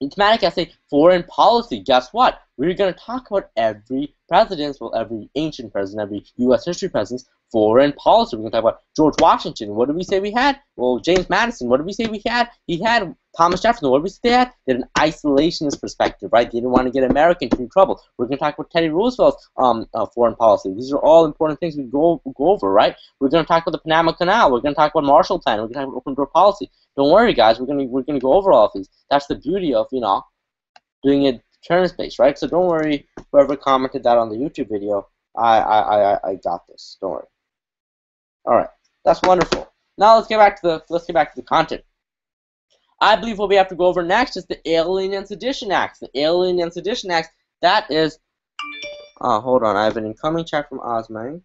[SPEAKER 1] in thematic essay, foreign policy, guess what? We're going to talk about every president, well, every ancient president, every U.S. history president, foreign policy. We're going to talk about George Washington. What did we say we had? Well, James Madison. What did we say we had? He had Thomas Jefferson. What did we say they had? They had an isolationist perspective, right? They didn't want to get America into trouble. We're going to talk about Teddy Roosevelt's um, uh, foreign policy. These are all important things we go go over, right? We're going to talk about the Panama Canal. We're going to talk about Marshall Plan. We're going to talk about open door policy. Don't worry, guys. We're going to we're going to go over all of these. That's the beauty of you know doing it terms based, right? So don't worry. Whoever commented that on the YouTube video, I I I, I got this. Don't worry. All right, that's wonderful. Now let's get back to the let's get back to the content. I believe what we have to go over next is the Alien and Sedition Acts. The Alien and Sedition Acts. That is. Oh, hold on. I have an incoming chat from Osman.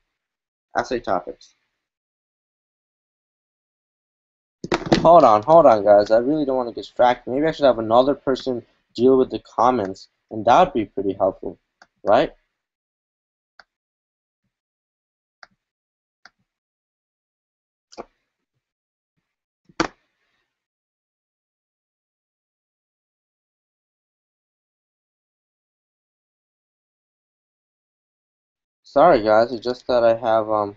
[SPEAKER 1] Essay topics. Hold on, hold on, guys. I really don't want to get distracted. Maybe I should have another person deal with the comments, and that would be pretty helpful, right? Sorry guys, it's just that I have um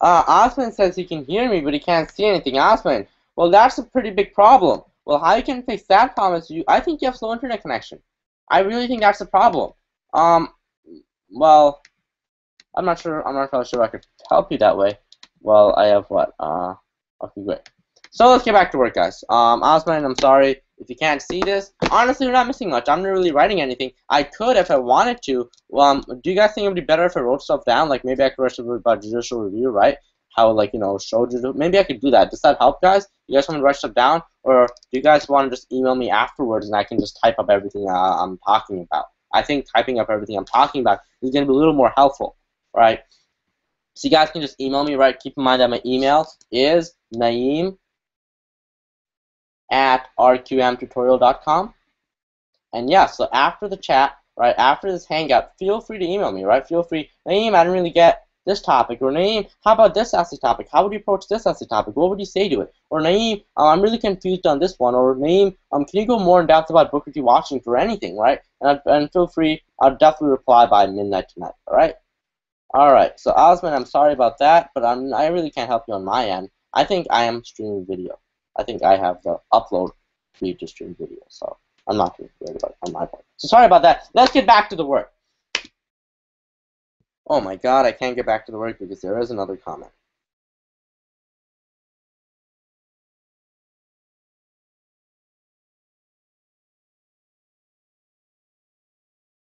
[SPEAKER 1] Uh, Osman says he can hear me, but he can't see anything. Osman, well, that's a pretty big problem. Well, how you can fix that problem is you. I think you have slow internet connection. I really think that's the problem. Um, well, I'm not sure. I'm not sure I could help you that way. Well, I have what? Uh, okay, great. So let's get back to work, guys. Um, Osman, I'm sorry if you can't see this. Honestly, we're not missing much. I'm not really writing anything. I could if I wanted to. Um, do you guys think it would be better if I wrote stuff down? Like maybe I could write something about judicial review, right? How like you know show judicial. Maybe I could do that. Does that help, guys? You guys want to write stuff down, or do you guys want to just email me afterwards and I can just type up everything uh, I'm talking about? I think typing up everything I'm talking about is going to be a little more helpful, right? So you guys can just email me, right? Keep in mind that my email is Naeem at rqmtutorial.com. And yeah, so after the chat, right, after this hangout, feel free to email me, right? Feel free, Naeem, I didn't really get this topic, or Naeem, how about this essay topic? How would you approach this essay topic? What would you say to it? Or Naeem, uh, I'm really confused on this one. Or Naeem, um, can you go more in depth about Booker T. Washington for anything, right? And, and feel free, I'll definitely reply by midnight tonight, all right? All right, so Osman, I'm sorry about that, but I'm, I really can't help you on my end. I think I am streaming video. I think I have the upload feed to stream video, so I'm not too worried about it on my part. So sorry about that. Let's get back to the work. Oh my god, I can't get back to the work because there is another comment.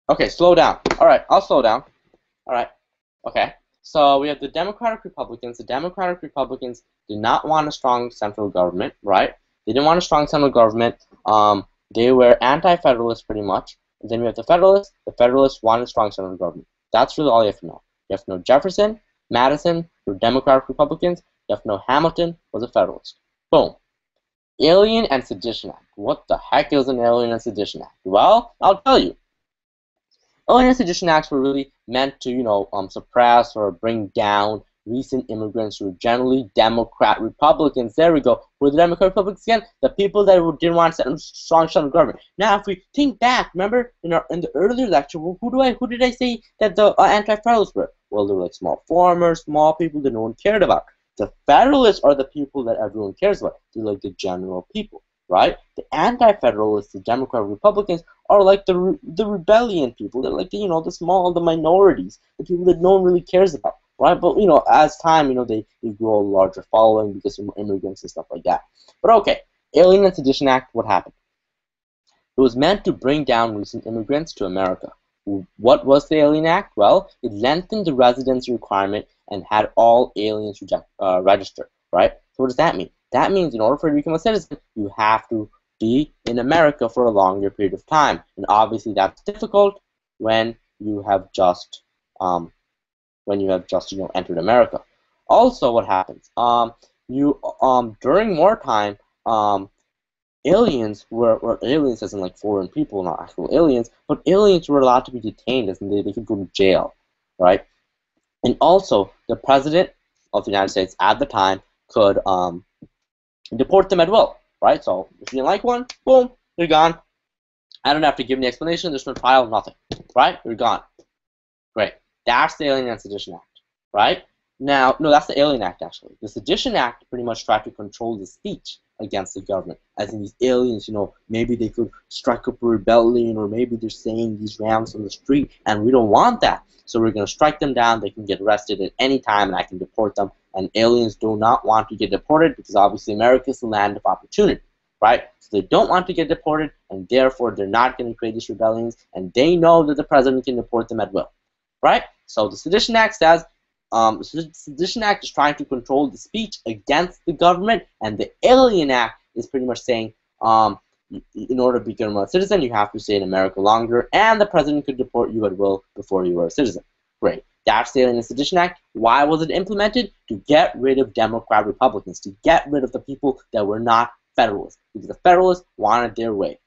[SPEAKER 1] Okay, slow down. Alright, I'll slow down. Alright, okay. So we have the Democratic Republicans. The Democratic Republicans did not want a strong central government, right? They didn't want a strong central government. Um, they were anti-federalists pretty much. And then we have the Federalists. The Federalists wanted a strong central government. That's really all you have to know. You have to know Jefferson, Madison were Democratic Republicans. You have to know Hamilton was a Federalist. Boom. Alien and Sedition Act. What the heck is an Alien and Sedition Act? Well, I'll tell you. And Sedition Acts were really meant to, you know, um, suppress or bring down recent immigrants who were generally Democrat Republicans. There we go. Who are the Democrat Republicans again? The people that didn't want a strong central government. Now, if we think back, remember in our in the earlier lecture, who do I who did I say that the uh, anti-federalists were? Well, they were like small farmers, small people that no one cared about. The Federalists are the people that everyone cares about. They're like the general people, right? The anti-federalists, the Democrat Republicans, are like the the rebellion people. They're like the, you know the small, the minorities, the people that no one really cares about right? But you know, as time, you know, they, they grow a larger following because of immigrants and stuff like that. But okay, Alien and Sedition Act, what happened? It was meant to bring down recent immigrants to America. What was the Alien Act? Well, it lengthened the residency requirement and had all aliens uh, register, right? So what does that mean? That means in order for you to become a citizen, you have to be in America for a longer period of time. And obviously that's difficult when you have just um, when you have just you know entered America. Also, what happens? Um, you um during wartime, um, aliens were, aliens as in like foreign people, not actual aliens, but aliens were allowed to be detained as in they, they could go to jail, right? And also, the president of the United States at the time could um, deport them at will, right? So if you like one, boom, you're gone. I don't have to give any explanation. There's no trial, nothing, right? You're gone. Great. That's the Alien and Sedition Act, right? Now, no, that's the Alien Act, actually. The Sedition Act pretty much tried to control the speech against the government. As in these aliens, you know, maybe they could strike up a rebellion or maybe they're saying these rounds on the street and we don't want that. So we're going to strike them down. They can get arrested at any time and I can deport them. And aliens do not want to get deported because obviously America is the land of opportunity, right? So they don't want to get deported and therefore they're not going to create these rebellions and they know that the president can deport them at will, right? So the Sedition Act says um, the Sedition Act is trying to control the speech against the government, and the Alien Act is pretty much saying um, in order to become a citizen, you have to stay in America longer, and the president could deport you at will before you were a citizen. Great. That's the Alien Sedition Act. Why was it implemented? To get rid of Democrat Republicans, to get rid of the people that were not Federalists, because the Federalists wanted their way.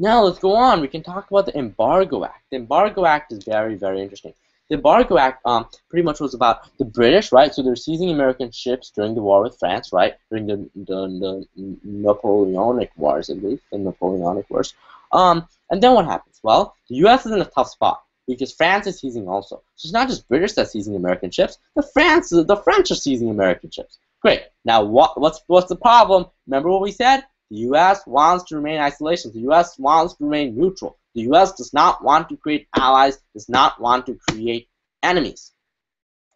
[SPEAKER 1] Now let's go on. We can talk about the Embargo Act. The Embargo Act is very, very interesting. The Embargo Act um, pretty much was about the British, right? So they're seizing American ships during the war with France, right? During the, the, the Napoleonic Wars, I believe, the Napoleonic Wars. Um, and then what happens? Well, the U.S. is in a tough spot. Because France is seizing also. So it's not just British that's seizing American ships. The France, the French are seizing American ships. Great. Now what? What's what's the problem? Remember what we said? The U.S. wants to remain isolation. The U.S. wants to remain neutral. The U.S. does not want to create allies. Does not want to create enemies.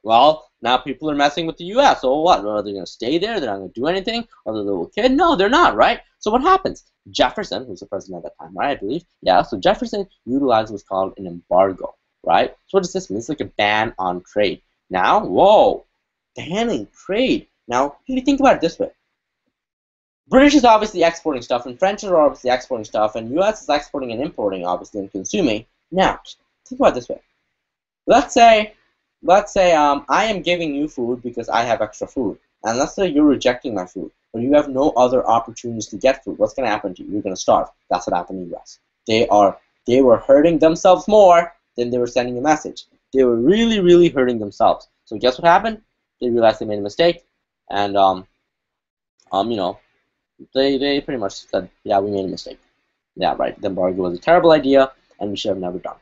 [SPEAKER 1] Well, now people are messing with the U.S. So what? Are they going to stay there? They're not going to do anything? Are they a little kid? No, they're not, right? So what happens? Jefferson, who's the president at that time, right? I believe. Yeah. So Jefferson utilized what's called an embargo, right? So what does this mean? It's like a ban on trade. Now, whoa, banning trade. Now, if you think about it this way, British is obviously exporting stuff, and French are obviously exporting stuff, and U.S. is exporting and importing, obviously, and consuming. Now, think about it this way. Let's say, let's say um, I am giving you food because I have extra food, and let's say you're rejecting my food, but you have no other opportunities to get food. What's going to happen to you? You're going to starve. That's what happened the U.S. They are they were hurting themselves more than they were sending a message. They were really, really hurting themselves. So guess what happened? They realized they made a mistake, and um, um, you know, they they pretty much said, yeah, we made a mistake. Yeah, right. The embargo was a terrible idea, and we should have never done.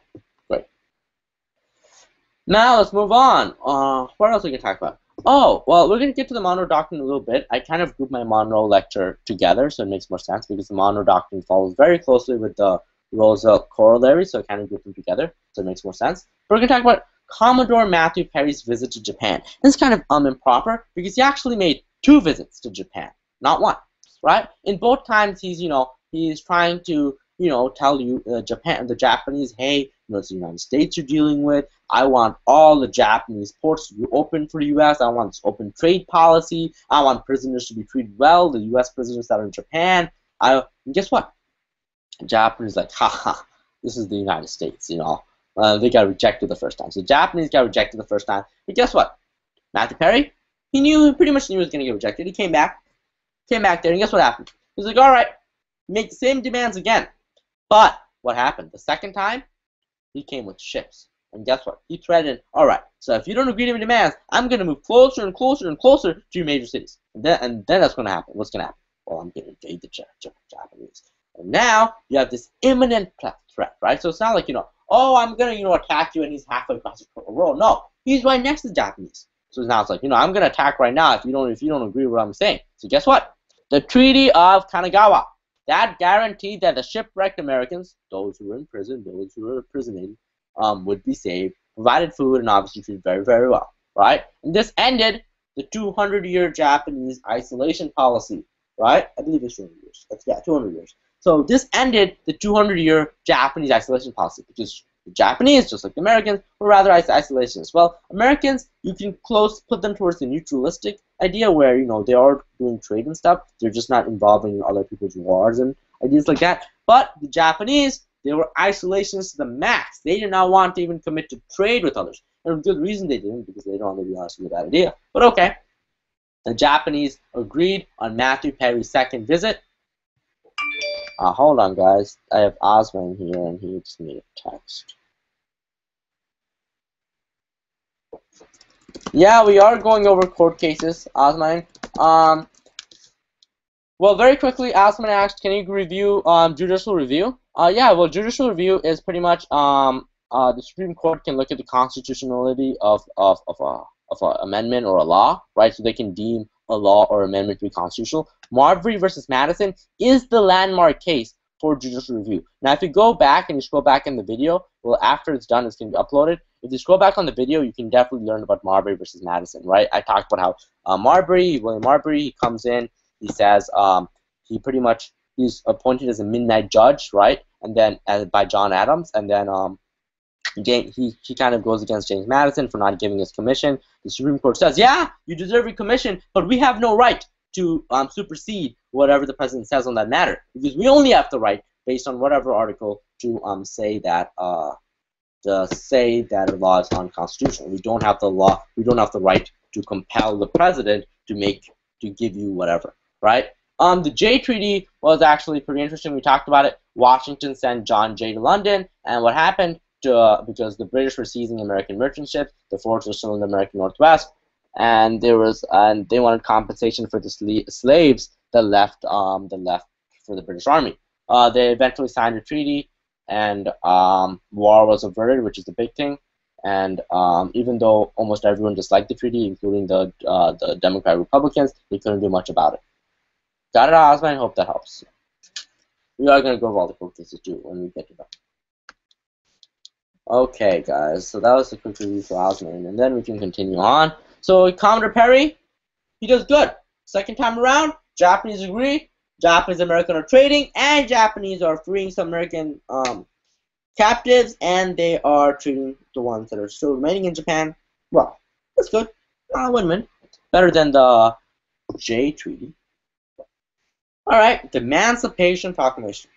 [SPEAKER 1] Now let's move on. Uh, what else we can talk about? Oh, well, we're going to get to the Monroe Doctrine in a little bit. I kind of grouped my Monroe lecture together, so it makes more sense because the Monroe Doctrine follows very closely with the Roosevelt Corollary, so I kind of grouped them together, so it makes more sense. We're going to talk about Commodore Matthew Perry's visit to Japan. This is kind of um, improper because he actually made two visits to Japan, not one, right? In both times, he's, you know, he's trying to, you know, tell you, uh, Japan, the Japanese, hey, you know, it's the United States you're dealing with. I want all the Japanese ports to be open for the U.S. I want this open trade policy. I want prisoners to be treated well, the U.S. prisoners that are in Japan. I, and guess what? Japanese like, haha, this is the United States, you know. Uh, they got rejected the first time. So Japanese got rejected the first time. But guess what? Matthew Perry, he knew, pretty much knew he was going to get rejected. He came back, came back there, and guess what happened? He's like, all right, make the same demands again. But what happened? The second time, he came with ships. And guess what? He threatened, all right, so if you don't agree to my demands, I'm going to move closer and closer and closer to your major cities. And then, and then that's going to happen. What's going to happen? Well, I'm going to invade the Japanese. And now you have this imminent threat, right? So it's not like, you know, oh, I'm going to, you know, attack you and he's halfway across the world. No, he's right next to the Japanese. So now it's like, you know, I'm going to attack right now if you don't if you don't agree with what I'm saying. So guess what? The Treaty of Kanagawa that guaranteed that the shipwrecked Americans, those who were in prison, those who were imprisoned, um, would be saved, provided food, and obviously treated very, very well, right? And this ended the 200-year Japanese isolation policy, right? I believe it's 200 years. That's, yeah, 200 years. So this ended the 200-year Japanese isolation policy which is the Japanese, just like the Americans, were rather isolationists. Well, Americans, you can close put them towards the neutralistic idea where you know they are doing trade and stuff. They're just not involving other people's wars and ideas like that. But the Japanese, they were isolationists to the max. They did not want to even commit to trade with others. And good reason they didn't, because they don't want to be honest with that idea. But okay. The Japanese agreed on Matthew Perry's second visit. Uh, hold on, guys. I have Osman here, and he just made a text. Yeah, we are going over court cases, Osman. Um, well, very quickly, Osman asked, can you review um, judicial review? Uh, yeah, well, judicial review is pretty much um, uh, the Supreme Court can look at the constitutionality of, of, of, a, of an amendment or a law, right? So they can deem a law or amendment to be constitutional. Marbury versus Madison is the landmark case for judicial review. Now, if you go back and you scroll back in the video, well, after it's done, it's going to be uploaded. If you scroll back on the video, you can definitely learn about Marbury versus Madison, right? I talked about how uh, Marbury, William Marbury, he comes in, he says um, he pretty much he's appointed as a midnight judge, right? And then uh, by John Adams, and then um, he, he kind of goes against James Madison for not giving his commission. The Supreme Court says, yeah, you deserve your commission, but we have no right to um, supersede whatever the president says on that matter because we only have the right, based on whatever article, to um, say that uh, to say that a law is unconstitutional. We don't have the law. We don't have the right to compel the president to make to give you whatever, right? Um, the Jay Treaty was actually pretty interesting. We talked about it. Washington sent John Jay to London, and what happened? To, uh, because the British were seizing American merchant ships, the forts were still in the American Northwest, and there was and they wanted compensation for the sl slaves that left um, that left for the British Army. Uh, they eventually signed a treaty, and um, war was averted, which is the big thing. And um, even though almost everyone disliked the treaty, including the uh, the Democrat Republicans, they couldn't do much about it. Got it, Osman? Hope that helps. We are going to go over all the quick cases too when we get to them. Okay, guys, so that was the quick review for Osman, and then we can continue on. So Commodore Perry, he does good. Second time around, Japanese agree. Japanese American are trading, and Japanese are freeing some American um, captives, and they are treating the ones that are still remaining in Japan. Well, that's good. Uh, win-win. Better than the Jay Treaty. All right, the Emancipation Proclamation.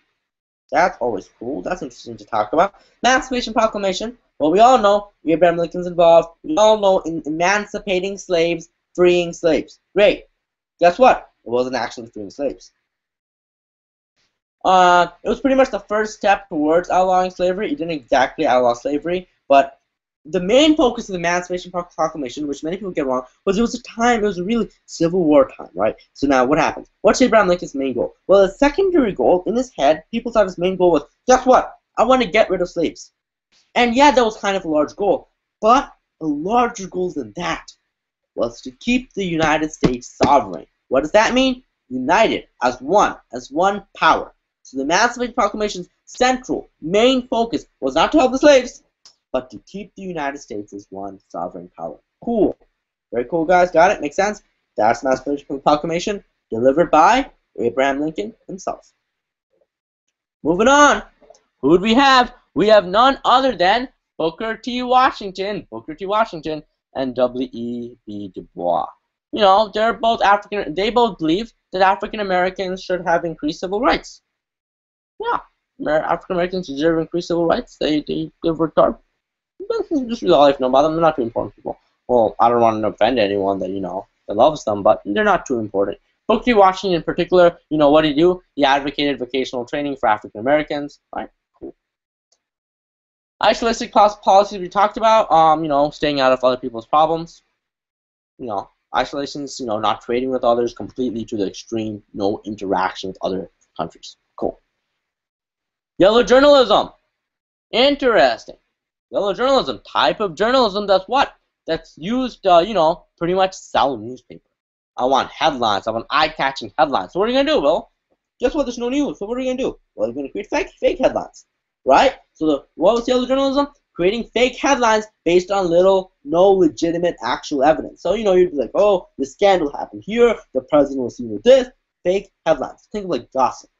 [SPEAKER 1] That's always cool. That's interesting to talk about. Emancipation Proclamation. Well, we all know Abraham Lincoln's involved. We all know in emancipating slaves, freeing slaves. Great. Guess what? It wasn't actually freeing slaves. Uh, it was pretty much the first step towards outlawing slavery. It didn't exactly outlaw slavery, but the main focus of the Emancipation Proclamation, which many people get wrong, was it was a time, it was a really Civil War time, right? So now what happens? What's Abraham Lincoln's main goal? Well, his secondary goal, in his head, people thought his main goal was, guess what? I want to get rid of slaves. And yeah, that was kind of a large goal, but a larger goal than that was to keep the United States sovereign. What does that mean? United as one, as one power. So the Emancipation Proclamation's central, main focus was not to help the slaves, but to keep the United States as one sovereign power. Cool. Very cool, guys. Got it? Makes sense? That's the Emancipation Proclamation delivered by Abraham Lincoln himself. Moving on. Who do we have? We have none other than Booker T. Washington, Booker T. Washington, and W.E.B. Du Bois. You know, they're both African. They both believe that African Americans should have increased civil rights. Yeah, African Americans deserve increased civil rights. They they they've worked hard just real life. No, about them. They're not too important people. Well, I don't want to offend anyone that you know that loves them, but they're not too important. Booker T. Washington, in particular, you know what he do? He advocated vocational training for African Americans. Right, Isolationist policies we talked about. Um, you know, staying out of other people's problems. You know, isolations. You know, not trading with others completely to the extreme. No interaction with other countries. Cool. Yellow journalism. Interesting. Yellow journalism, type of journalism that's what? That's used, uh, you know, pretty much sell newspaper. I want headlines. I want eye-catching headlines. So what are you gonna do? Well, guess what? There's no news. So what are you gonna do? Well, you're gonna create fake, fake headlines, right? So the, what was yellow journalism? Creating fake headlines based on little, no legitimate actual evidence. So you know, you'd be like, oh, this scandal happened here. The president was seen with this. Fake headlines. Think of like gossip,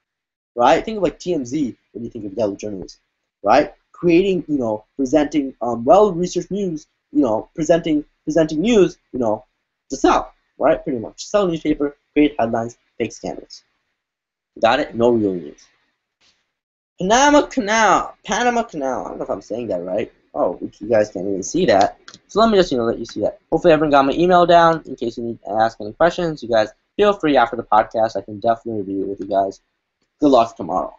[SPEAKER 1] right? Think of like TMZ when you think of yellow journalism, right? creating, you know, presenting um, well-researched news, you know, presenting presenting news, you know, to sell, right? Pretty much sell newspaper, create headlines, fake scandals. Got it? No real news. Panama Canal, Panama Canal. I don't know if I'm saying that right. Oh, you guys can't even see that. So let me just, you know, let you see that. Hopefully everyone got my email down in case you need to ask any questions. You guys feel free after the podcast. I can definitely review it with you guys. Good luck tomorrow.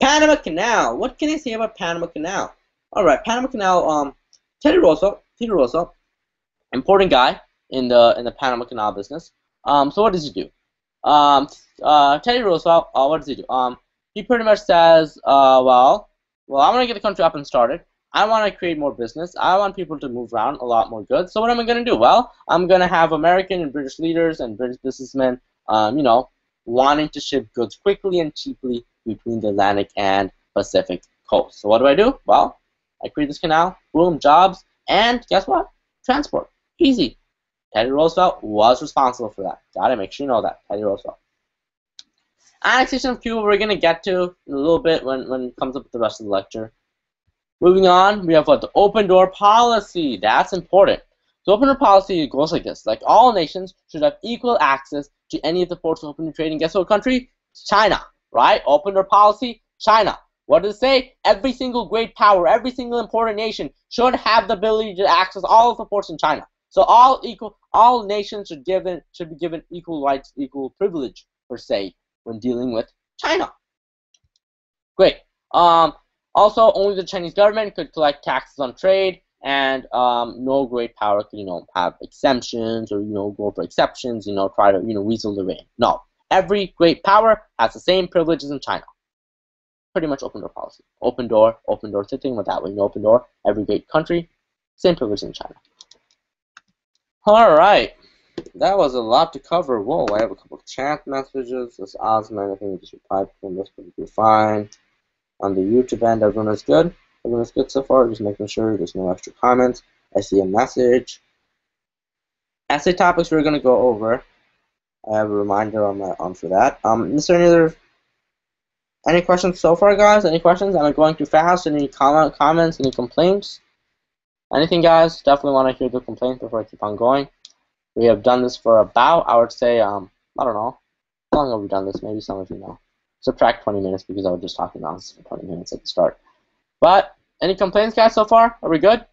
[SPEAKER 1] Panama Canal. What can I say about Panama Canal? All right, Panama Canal. Um, Teddy Roosevelt, Teddy Roosevelt, important guy in the in the Panama Canal business. Um, so what does he do? Um, uh, Teddy Roosevelt. Uh, what does he do? Um, he pretty much says, uh, well, well, I want to get the country up and started. I want to create more business. I want people to move around a lot more goods. So what am I going to do? Well, I'm going to have American and British leaders and British businessmen, um, you know, wanting to ship goods quickly and cheaply between the Atlantic and Pacific coast. So what do I do? Well, I create this canal, boom, jobs, and guess what? Transport. Easy. Teddy Roosevelt was responsible for that. Gotta make sure you know that. Teddy Roosevelt. Annexation of Cuba we're gonna get to in a little bit when, when it comes up with the rest of the lecture. Moving on, we have what the open door policy. That's important. The open door policy goes like this: like all nations should have equal access to any of the ports open to trade. Guess what country? China right? Open door policy, China. What does it say? Every single great power, every single important nation should have the ability to access all of the ports in China. So all equal, all nations should given should be given equal rights, equal privilege per se when dealing with China. Great. Um, also, only the Chinese government could collect taxes on trade, and um, no great power could, you know, have exemptions or you know go for exceptions, you know, try to you know weasel the way. No, Every great power has the same privileges in China. pretty much open door policy. Open door, open door sitting with that way. open door, every great country, same privileges in China. Alright. That was a lot to cover. Whoa, I have a couple of chat messages. This Osman, I think we just replied to him. That's be fine. On the YouTube end, everyone is good. Everyone is good so far. Just making sure there's no extra comments. I see a message. Essay topics we're going to go over. I have a reminder on my on for that. Um, is there any other any questions so far, guys? Any questions? Am I going too fast? Any comment comments? Any complaints? Anything, guys? Definitely want to hear the complaints before I keep on going. We have done this for about, I would say, um, I don't know. How long have we done this? Maybe some of you know. Subtract 20 minutes because I was just talking nonsense for 20 minutes at the start. But, any complaints, guys, so far? Are we good?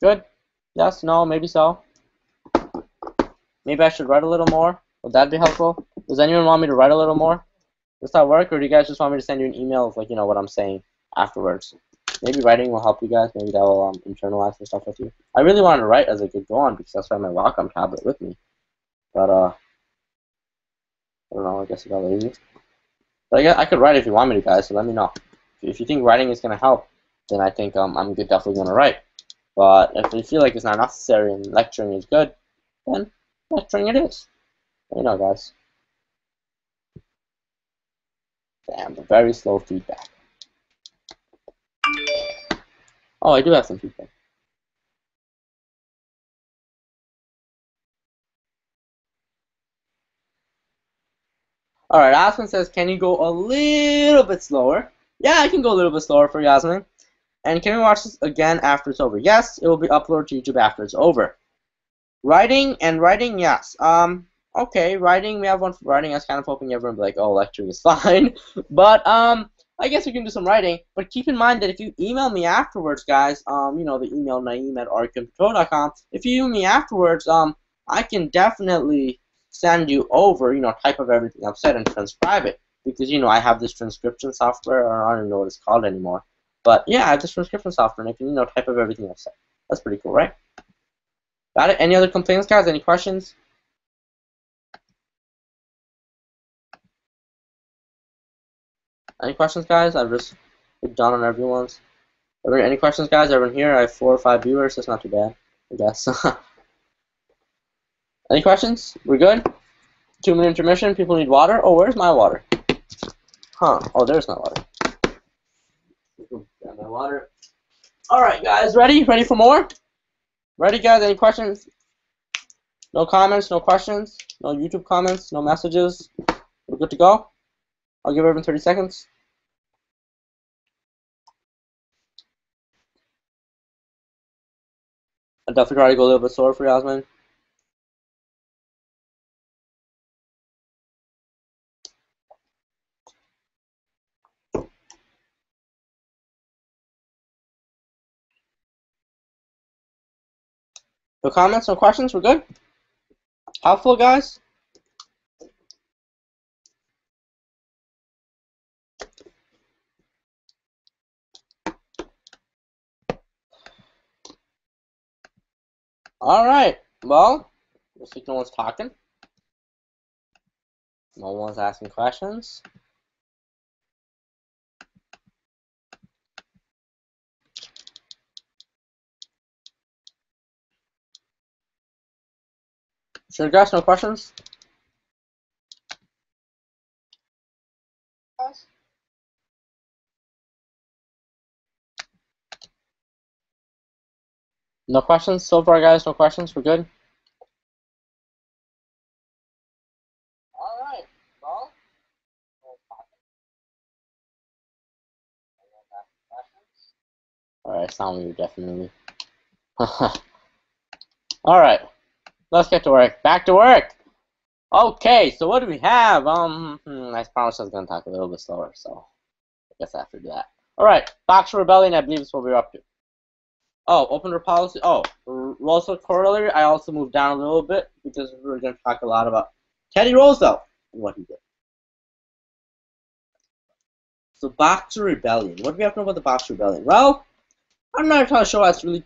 [SPEAKER 1] Good? Yes? No? Maybe so? Maybe I should write a little more? Would that be helpful? Does anyone want me to write a little more? Does that work, or do you guys just want me to send you an email of, like, you know, what I'm saying afterwards? Maybe writing will help you guys. Maybe that will um, internalize some stuff with you. I really wanted to write as I could go on because that's why my Wacom tablet with me. But, uh, I don't know, I guess I got lazy. But I, guess I could write if you want me to, guys, so let me know. If you think writing is going to help, then I think um, I'm definitely going to write. But if you feel like it's not necessary and lecturing is good, then lecturing it is. You know, guys. Damn, very slow feedback. Oh, I do have some feedback. Alright, Aspen says, can you go a little bit slower? Yeah, I can go a little bit slower for Yasmin. And can we watch this again after it's over? Yes, it will be uploaded to YouTube after it's over. Writing and writing, yes. Um, okay, writing, we have one for writing. I was kind of hoping everyone would be like, oh, lecturing is [laughs] fine. but, um, I guess we can do some writing. But keep in mind that if you email me afterwards, guys, um, you know, the email naeem at rqmtutorial.com, if you email me afterwards, um, I can definitely send you over, you know, type of everything I've said and transcribe it. Because, you know, I have this transcription software, or I don't even know what it's called anymore. But, yeah, I have this transcription software, and I can, you know, type of everything I've said. That's pretty cool, right? Got it? Any other complaints, guys? Any questions? Any questions, guys? I've just done on everyone's. Any questions, guys? Everyone here? I have four or five viewers. That's not too bad, I guess. [laughs] Any questions? We're good? Two minute intermission. People need water. Oh, where's my water? Huh. Oh, there's my water. Got my water. All right, guys. Ready? Ready for more? Ready, guys? Any questions? No comments. No questions. No YouTube comments. No messages. We're good to go. I'll give everyone 30 seconds. I definitely to go a little bit slower for Yasmin. No comments, no questions, we're good? Helpful, guys? Alright, well, looks like no one's talking. No one's asking questions. Should Sure, guys, no questions? No questions so far, guys? No questions? We're good? Alright, well. Alright, sound you definitely. [laughs] Alright, let's get to work. Back to work! Okay, so what do we have? Um, hmm, I promised I was going to talk a little bit slower, so I guess I have to do that. Alright, Boxer Rebellion, I believe is what we're up to. Oh, open door policy. Oh, Roosevelt corollary. I also moved down a little bit because we're going to talk a lot about Teddy Roosevelt and what he did. So Boxer Rebellion. What do we have to know about the Boxer Rebellion? Well, I'm not trying to show us really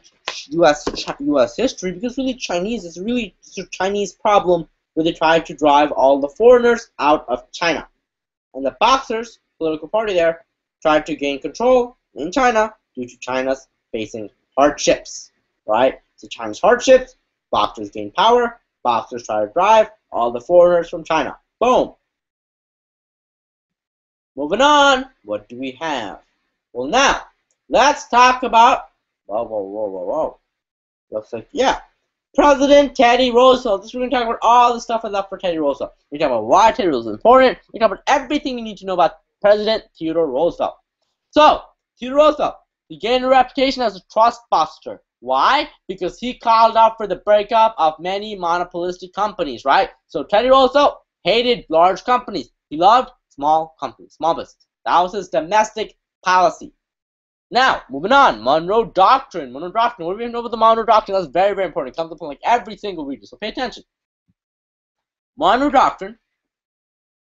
[SPEAKER 1] U.S. U.S. history because really Chinese is really a Chinese problem where they tried to drive all the foreigners out of China, and the Boxers political party there, tried to gain control in China due to China's facing hardships, right? So China's hardships, Boxers gain power, Boxers try to drive all the foreigners from China. Boom. Moving on, what do we have? Well, now, let's talk about, whoa, whoa, whoa, whoa, whoa. Looks like, yeah, President Teddy Roosevelt. This we're going to talk about all the stuff I left for Teddy Roosevelt. We're talk about why Teddy Roosevelt is important. We're talk about everything you need to know about President Theodore Roosevelt. So, Theodore Roosevelt, he gained a reputation as a trust buster. Why? Because he called out for the breakup of many monopolistic companies, right? So Teddy Roosevelt hated large companies. He loved small companies, small business. That was his domestic policy. Now, moving on, Monroe Doctrine. Monroe Doctrine. What do we know about the Monroe Doctrine? That's very, very important. It comes up in like every single Regents, so pay attention. Monroe Doctrine,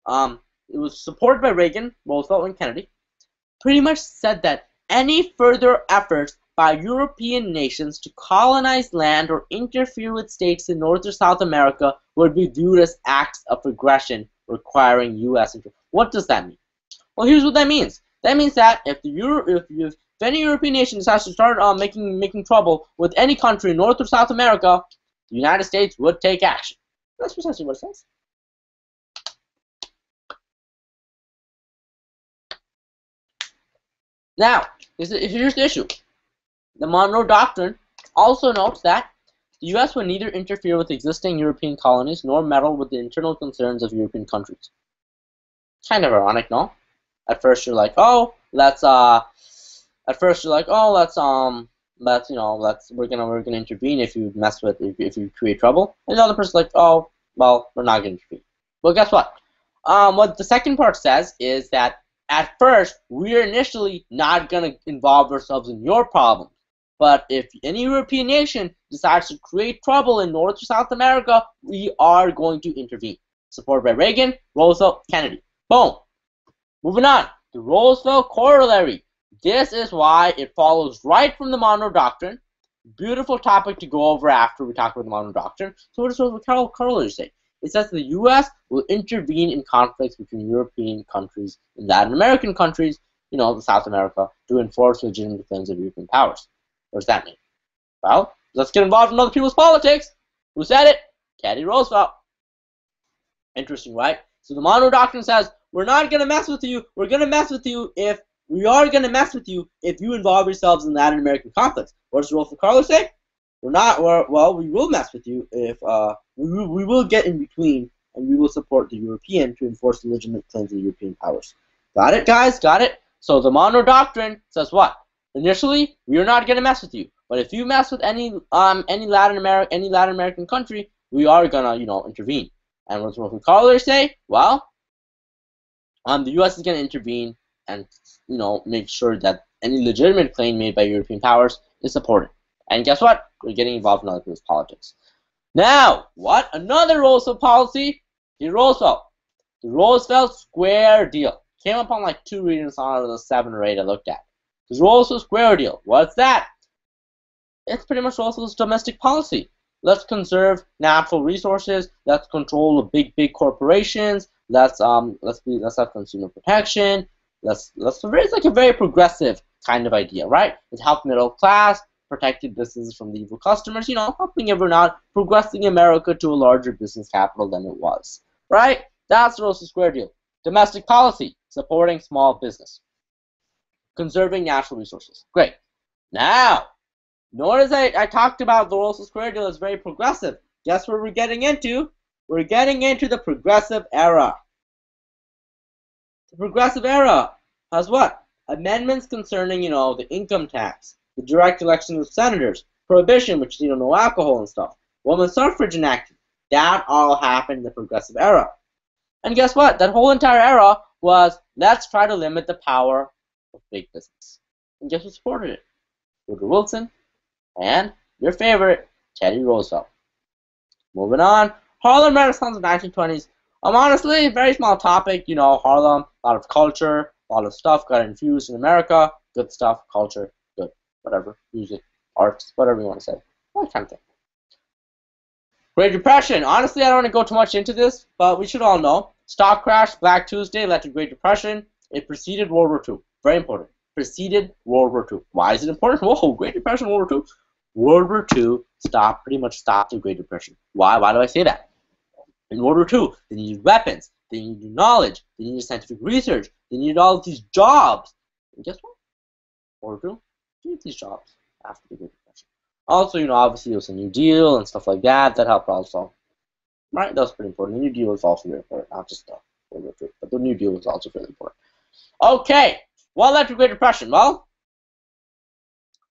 [SPEAKER 1] um, it was supported by Reagan, Roosevelt, and Kennedy, pretty much said that any further efforts by European nations to colonize land or interfere with states in North or South America would be viewed as acts of aggression requiring U.S. intervention. What does that mean? Well, here's what that means. That means that if the Euro, if, if any European nation decides to start uh, making making trouble with any country in North or South America, the United States would take action. That's precisely what it says. Now, here's the issue. The Monroe Doctrine also notes that the U.S. would neither interfere with existing European colonies nor meddle with the internal concerns of European countries. Kind of ironic, no? At first you're like, oh, let's uh, at first you're like, oh, let's um, let's you know, let's we're gonna we're gonna intervene if you mess with if, if you create trouble, and the other person's like, oh, well, we're not gonna intervene. Well, guess what? Um, what the second part says is that at first we're initially not gonna involve ourselves in your problems, but if any European nation decides to create trouble in North or South America, we are going to intervene. Supported by Reagan, Roosevelt, Kennedy. Boom. Moving on. The Roosevelt Corollary. This is why it follows right from the Monroe Doctrine. Beautiful topic to go over after we talk about the Monroe Doctrine. So what does Roosevelt Corollary say? It says the U.S. will intervene in conflicts between European countries and Latin American countries, you know, South America, to enforce legitimate claims of European powers. What does that mean? Well, let's get involved in other people's politics. Who said it? Teddy Roosevelt. Interesting, right? So the Monroe Doctrine says, we're not going to mess with you. We're going to mess with you if we are going to mess with you if you involve yourselves in Latin American conflicts. What does Roosevelt Corollary say? We're not, we're, well, we will mess with you if, uh, we, will, we will get in between and we will support the European to enforce the legitimate claims of the European powers. Got it, guys? Got it? So the Monroe Doctrine says what? Initially, we are not going to mess with you. But if you mess with any um any Latin America any Latin American country, we are gonna you know intervene. And what does Carter say? Well, um the U.S. is gonna intervene and you know make sure that any legitimate claim made by European powers is supported. And guess what? We're getting involved in other people's politics. Now, what? Another Roosevelt policy? The Roosevelt. The Roosevelt Square deal. Came up on like two Regents out of the seven or eight I looked at. The Roosevelt Square deal. What's that? It's pretty much Roosevelt's domestic policy. Let's conserve natural resources. Let's control the big, big corporations. Let's um, let's be let's have consumer protection. Let's let's it's like a very progressive kind of idea, right? It's help middle class, protected businesses from the evil customers. You know, helping everyone out, progressing America to a larger business capital than it was, right? That's the Roosevelt Square deal. Domestic policy, supporting small business conserving natural resources. Great. Now, notice I, I talked about the Roosevelt Square deal is very progressive. Guess what we're getting into? We're getting into the progressive era. The progressive era has what? Amendments concerning, you know, the income tax, the direct election of senators, prohibition, which you know, no alcohol and stuff, woman suffrage enacted. That all happened in the progressive era. And guess what? That whole entire era was let's try to limit the power of big business. And guess who supported it? Woodrow Wilson and your favorite, Teddy Roosevelt. Moving on, Harlem Renaissance of 1920s. Um, honestly, very small topic. You know, Harlem, a lot of culture, a lot of stuff got infused in America. Good stuff, culture, whatever, music, arts, whatever you want to say. That kind of thing. Great Depression. Honestly, I don't want to go too much into this, but we should all know. Stock crash, Black Tuesday led to Great Depression. It preceded World War II. Very important. Preceded World War II. Why is it important? [laughs] Whoa, Great Depression, World War II. World War II stopped, pretty much stopped the Great Depression. Why? Why do I say that? In World War II, they needed weapons, they needed knowledge, they needed scientific research, they needed all of these jobs. And guess what? World War II, these jobs after the Great Depression. Also, you know, obviously there was a New Deal and stuff like that that helped also. Right? That was pretty important. The New Deal was also very important, not just the World War but the New Deal was also very important. Okay, what to the Great Depression? Well,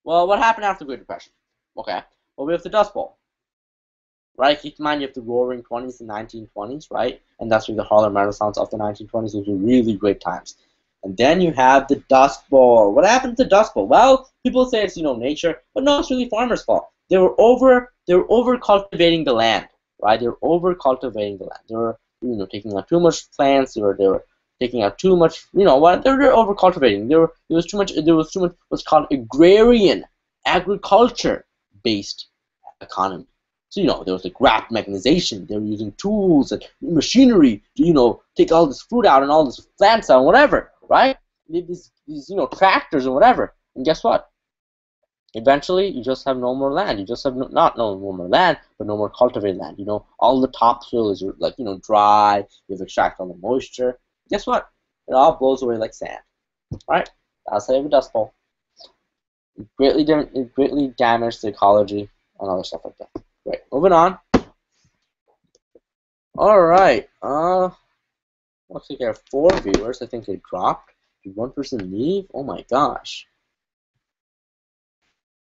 [SPEAKER 1] well, what happened after the Great Depression? Okay, well, we have the Dust Bowl. Right? Keep in mind you have the Roaring 20s and 1920s, right? And that's where the Harlem Renaissance of the 1920s. Those were really great times. And then you have the Dust Bowl. What happened to the Dust Bowl? Well, people say it's you know nature, but no, it's really farmers' fault. They were over they were over cultivating the land, right? They were over cultivating the land. They were you know taking out too much plants. They were they were taking out too much. You know what? They were over cultivating. There were there was too much. There was too much. What's called agrarian agriculture based economy. So, you know, there was like rapid mechanization. They were using tools and machinery to, you know, take all this fruit out and all this plants out and whatever, right? These, these, you know, tractors and whatever. And guess what? Eventually, you just have no more land. You just have no, not no more land, but no more cultivated land. You know, all the topsoil is like, you know, dry. You have extracted all the moisture. Guess what? It all blows away like sand, right? You have a dust bowl. It greatly, it greatly damaged the ecology and other stuff like that. Right, moving on. Alright, uh, looks like I have four viewers. I think they dropped. Did one person leave? Oh my gosh.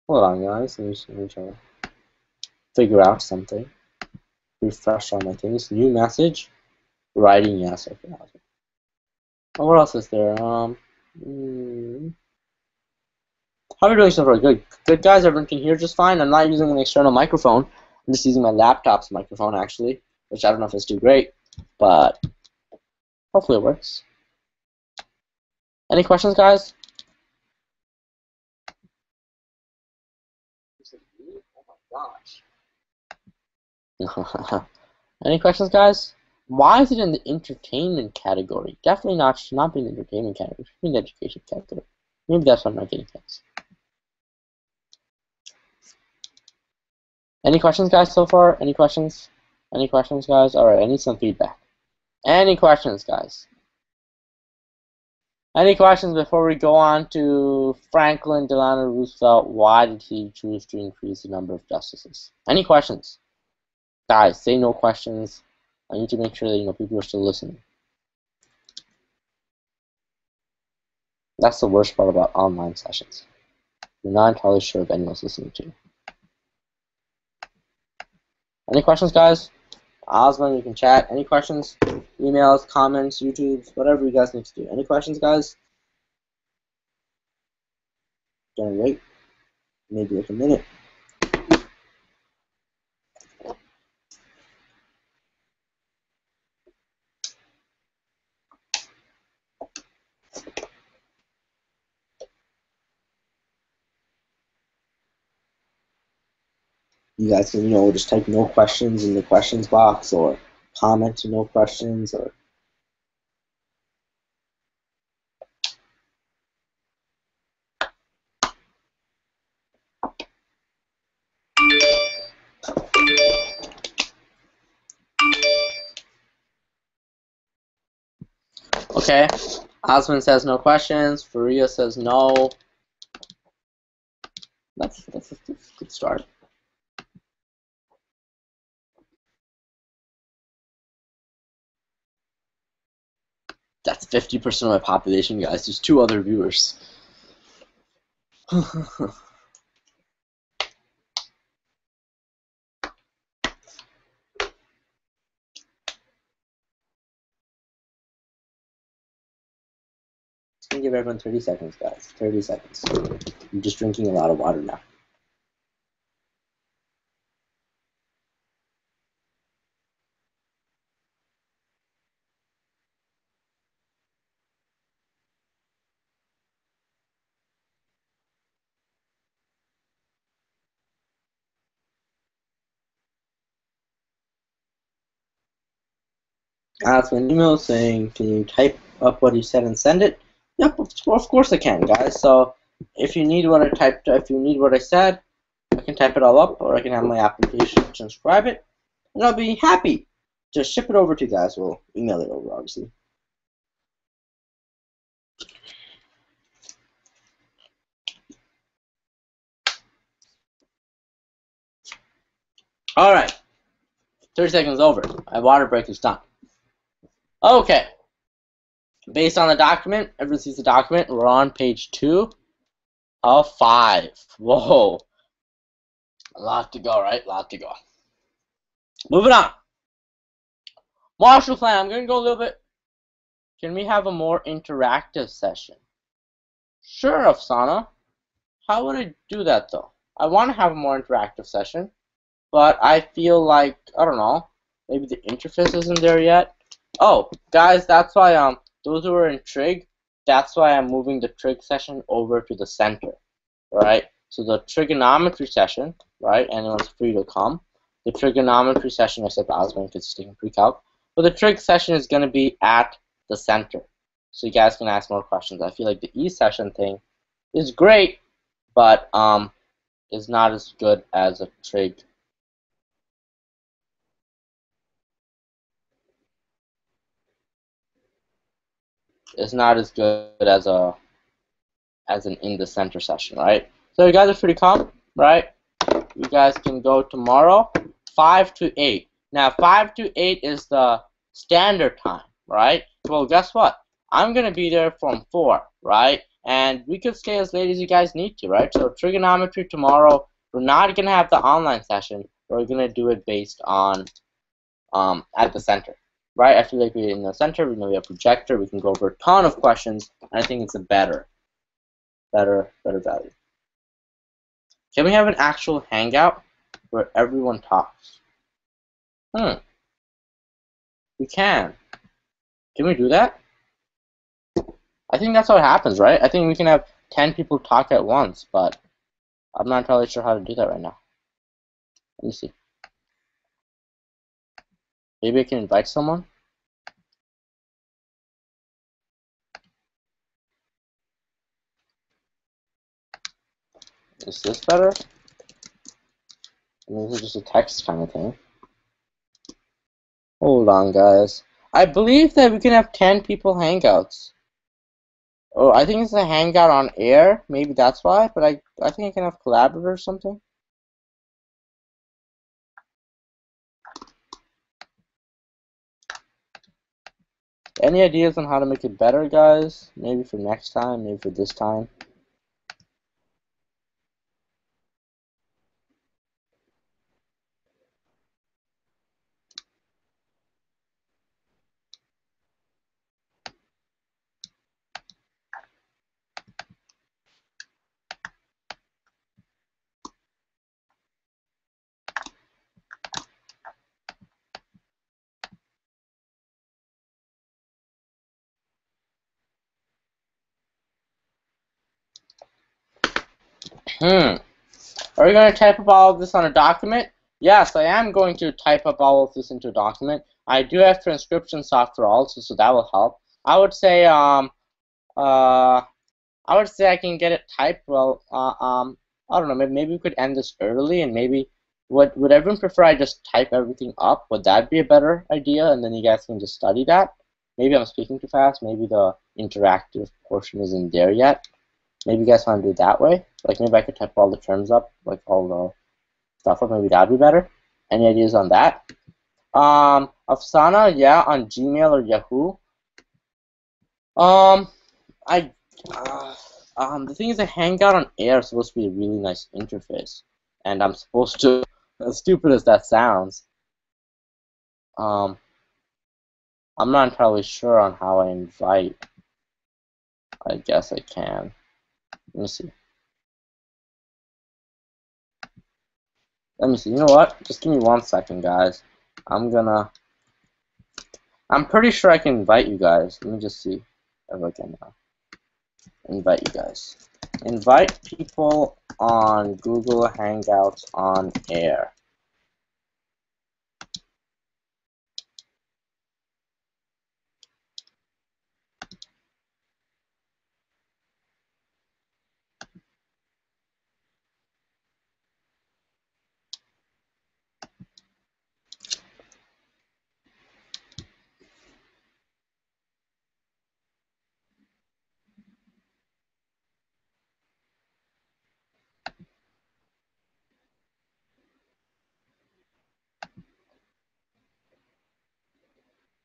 [SPEAKER 1] Hold on, guys. Let me, let me try to figure out something. Refresh all my things. New message. Writing, yes. Okay. Oh, what else is there? Um. How are you doing so far? Good. Good, guys. Everyone can hear just fine. I'm not using an external microphone. I'm just using my laptop's microphone actually, which I don't know if it's too great, but hopefully it works. Any questions, guys? [laughs] Any questions, guys? Why is it in the entertainment category? Definitely not should not be in the entertainment category. Should be in the education category. Maybe that's why I'm not getting things. Any questions, guys, so far? Any questions? Any questions, guys? Alright, I need some feedback. Any questions, guys? Any questions before we go on to Franklin Delano Roosevelt? Why did he choose to increase the number of justices? Any questions? Guys, say no questions. I need to make sure that you know people are still listening. That's the worst part about online sessions. You're not entirely sure if anyone's listening to you. Any questions, guys? Osman, you can chat. Any questions? Emails, comments, YouTubes, whatever you guys need to do. Any questions, guys? Gonna wait. Maybe like a minute. you guys can, you know, just type no questions in the questions box or comment or no questions or Okay, Osman says no questions. Faria says no. That's, that's a good start. That's 50% of my population, guys. There's two other viewers. [laughs] give everyone 30 seconds, guys. 30 seconds. I'm just drinking a lot of water now. Ask an email saying, can you type up what he said and send it? Yep, of course I can, guys. So if you need what I typed, if you need what I said, I can type it all up, or I can have my application transcribe it, and I'll be happy to ship it over to you guys. We'll email it over, obviously. All right. 30 seconds over. My water break is done. Okay. Based on the document, everyone sees the document. We're on page 2 of 5. Whoa. A lot to go, right? A lot to go. Moving on. Marshall plan. I'm going to go a little bit. Can we have a more interactive session? Sure, Afsana. How would I do that, though? I want to have a more interactive session. But I feel like, I don't know, maybe the interface isn't there yet. Oh, guys, that's why, um, those who are in Trig, that's why I'm moving the Trig session over to the center, right? So the trigonometry session, right, anyone's free to come. The trigonometry session, except Osman because he's taking pre-calc. But the trig session is going to be at the center. So you guys can ask more questions. I feel like the E session thing is great, but um, is not as good as a trig is not as good as a as an in the center session, right? So you guys are pretty calm, right? You guys can go tomorrow, five to eight. Now five to eight is the standard time, right? Well, guess what? I'm gonna be there from four, right? And we could stay as late as you guys need to, right? So trigonometry tomorrow. We're not gonna have the online session. We're gonna do it based on um, at the center right? I feel like we're in the center, we know we have projector, we can go over a ton of questions, I think it's a better, better, better value. Can we have an actual hangout where everyone talks? Hmm. We can. Can we do that? I think that's how it happens, right? I think we can have 10 people talk at once, but I'm not entirely sure how to do that right now. Let me see. Maybe I can invite someone? Is this better? I mean, this is just a text kind of thing. Hold on, guys. I believe that we can have 10 people hangouts. Oh, I think it's a hangout on air. Maybe that's why, but I, I think I can have collaborator or something. Any ideas on how to make it better, guys? Maybe for next time, maybe for this time? Hmm. Are going to type up all of this on a document? Yes, I am going to type up all of this into a document. I do have transcription software also, so that will help. I would say, um, uh, I would say I can get it typed. Well, uh, um, I don't know. Maybe, maybe we could end this early, and maybe would would everyone prefer I just type everything up? Would that be a better idea? And then you guys can just study that. Maybe I'm speaking too fast. Maybe the interactive portion isn't there yet. Maybe you guys want to do it that way. Like maybe I could type all the terms up, like all the stuff up. Maybe that'd be better. Any ideas on that? Um, Afsana, yeah, on Gmail or Yahoo. Um, I, uh, um, the thing is, a Hangout on Air is supposed to be a really nice interface, and I'm supposed to, [laughs] as stupid as that sounds, um, I'm not entirely sure on how I invite. I guess I can. Let me see. Let me see. You know what? Just give me one second, guys. I'm gonna. I'm pretty sure I can invite you guys. Let me just see if I can uh, invite you guys. Invite people on Google Hangouts on air.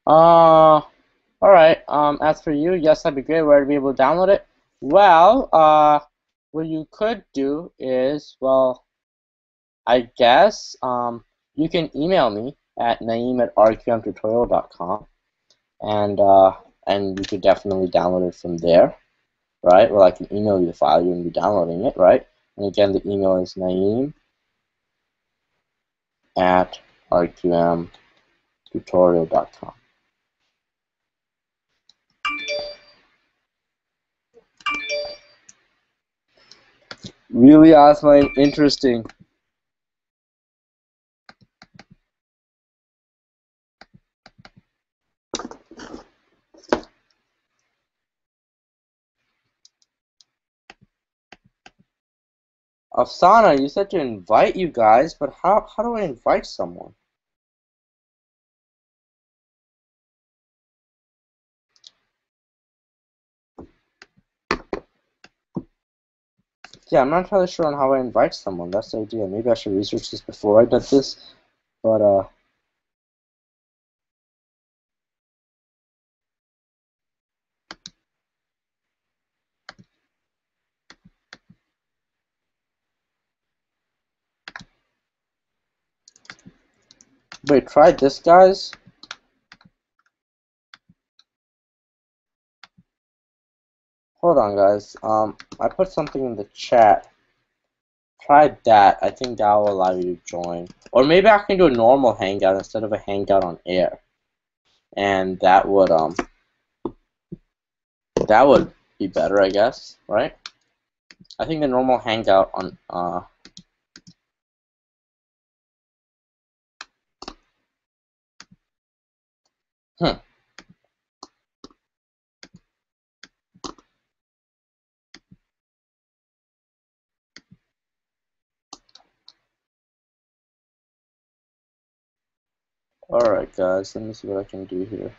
[SPEAKER 1] Uh, alright, um, as for you, yes, that'd be great. Where to be able to download it? Well, uh, what you could do is, well, I guess, um, you can email me at naeem at rqmtutorial.com and, uh, and you could definitely download it from there, right? Well, I can email you the file, you wouldn't be downloading it, right? And again, the email is naeem at rqmtutorial.com. Really awesome, interesting. Afsana, you said to invite you guys, but how, how do I invite someone? Yeah, I'm not entirely sure on how I invite someone. That's the idea. Maybe I should research this before I did this. But, uh... Wait, try this, guys? Hold on, guys. Um, I put something in the chat. Try that. I think that will allow you to join. Or maybe I can do a normal hangout instead of a hangout on air. And that would, um, that would be better, I guess, right? I think the normal hangout on, uh, Hmm. Alright guys, let me see what I can do here.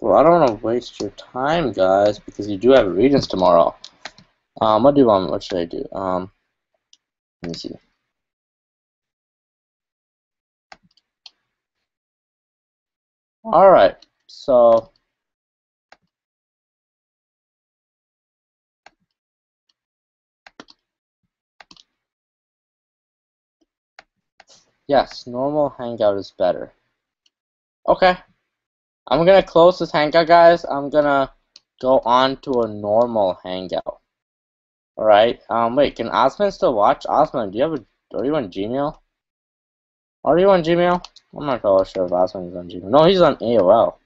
[SPEAKER 1] Well, I don't want to waste your time, guys, because you do have Regents tomorrow. Um, what do want? What should I do? Um, let me see. All right, so yes, normal Hangout is better. Okay. I'm gonna close this hangout, guys. I'm gonna go on to a normal hangout. Alright, um, wait, can Osman still watch? Osman, do you have a, are you on Gmail? Are you on Gmail? I'm not quite sure if Osman is on Gmail. No, he's on AOL.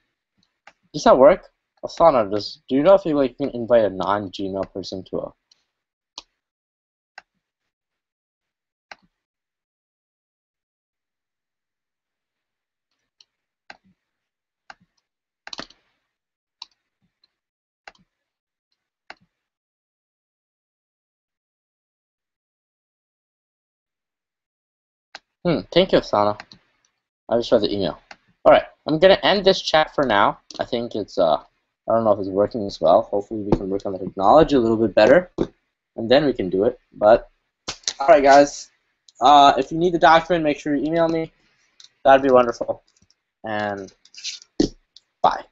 [SPEAKER 1] Does that work? Asana, does, do you know if you like can invite a non-Gmail person to a Hmm, thank you, Sana. I just read the email. Alright, I'm gonna end this chat for now. I think it's, uh, I don't know if it's working as well. Hopefully we can work on the technology a little bit better, and then we can do it. But, alright guys, uh, if you need the document, make sure you email me. That'd be wonderful. And, bye.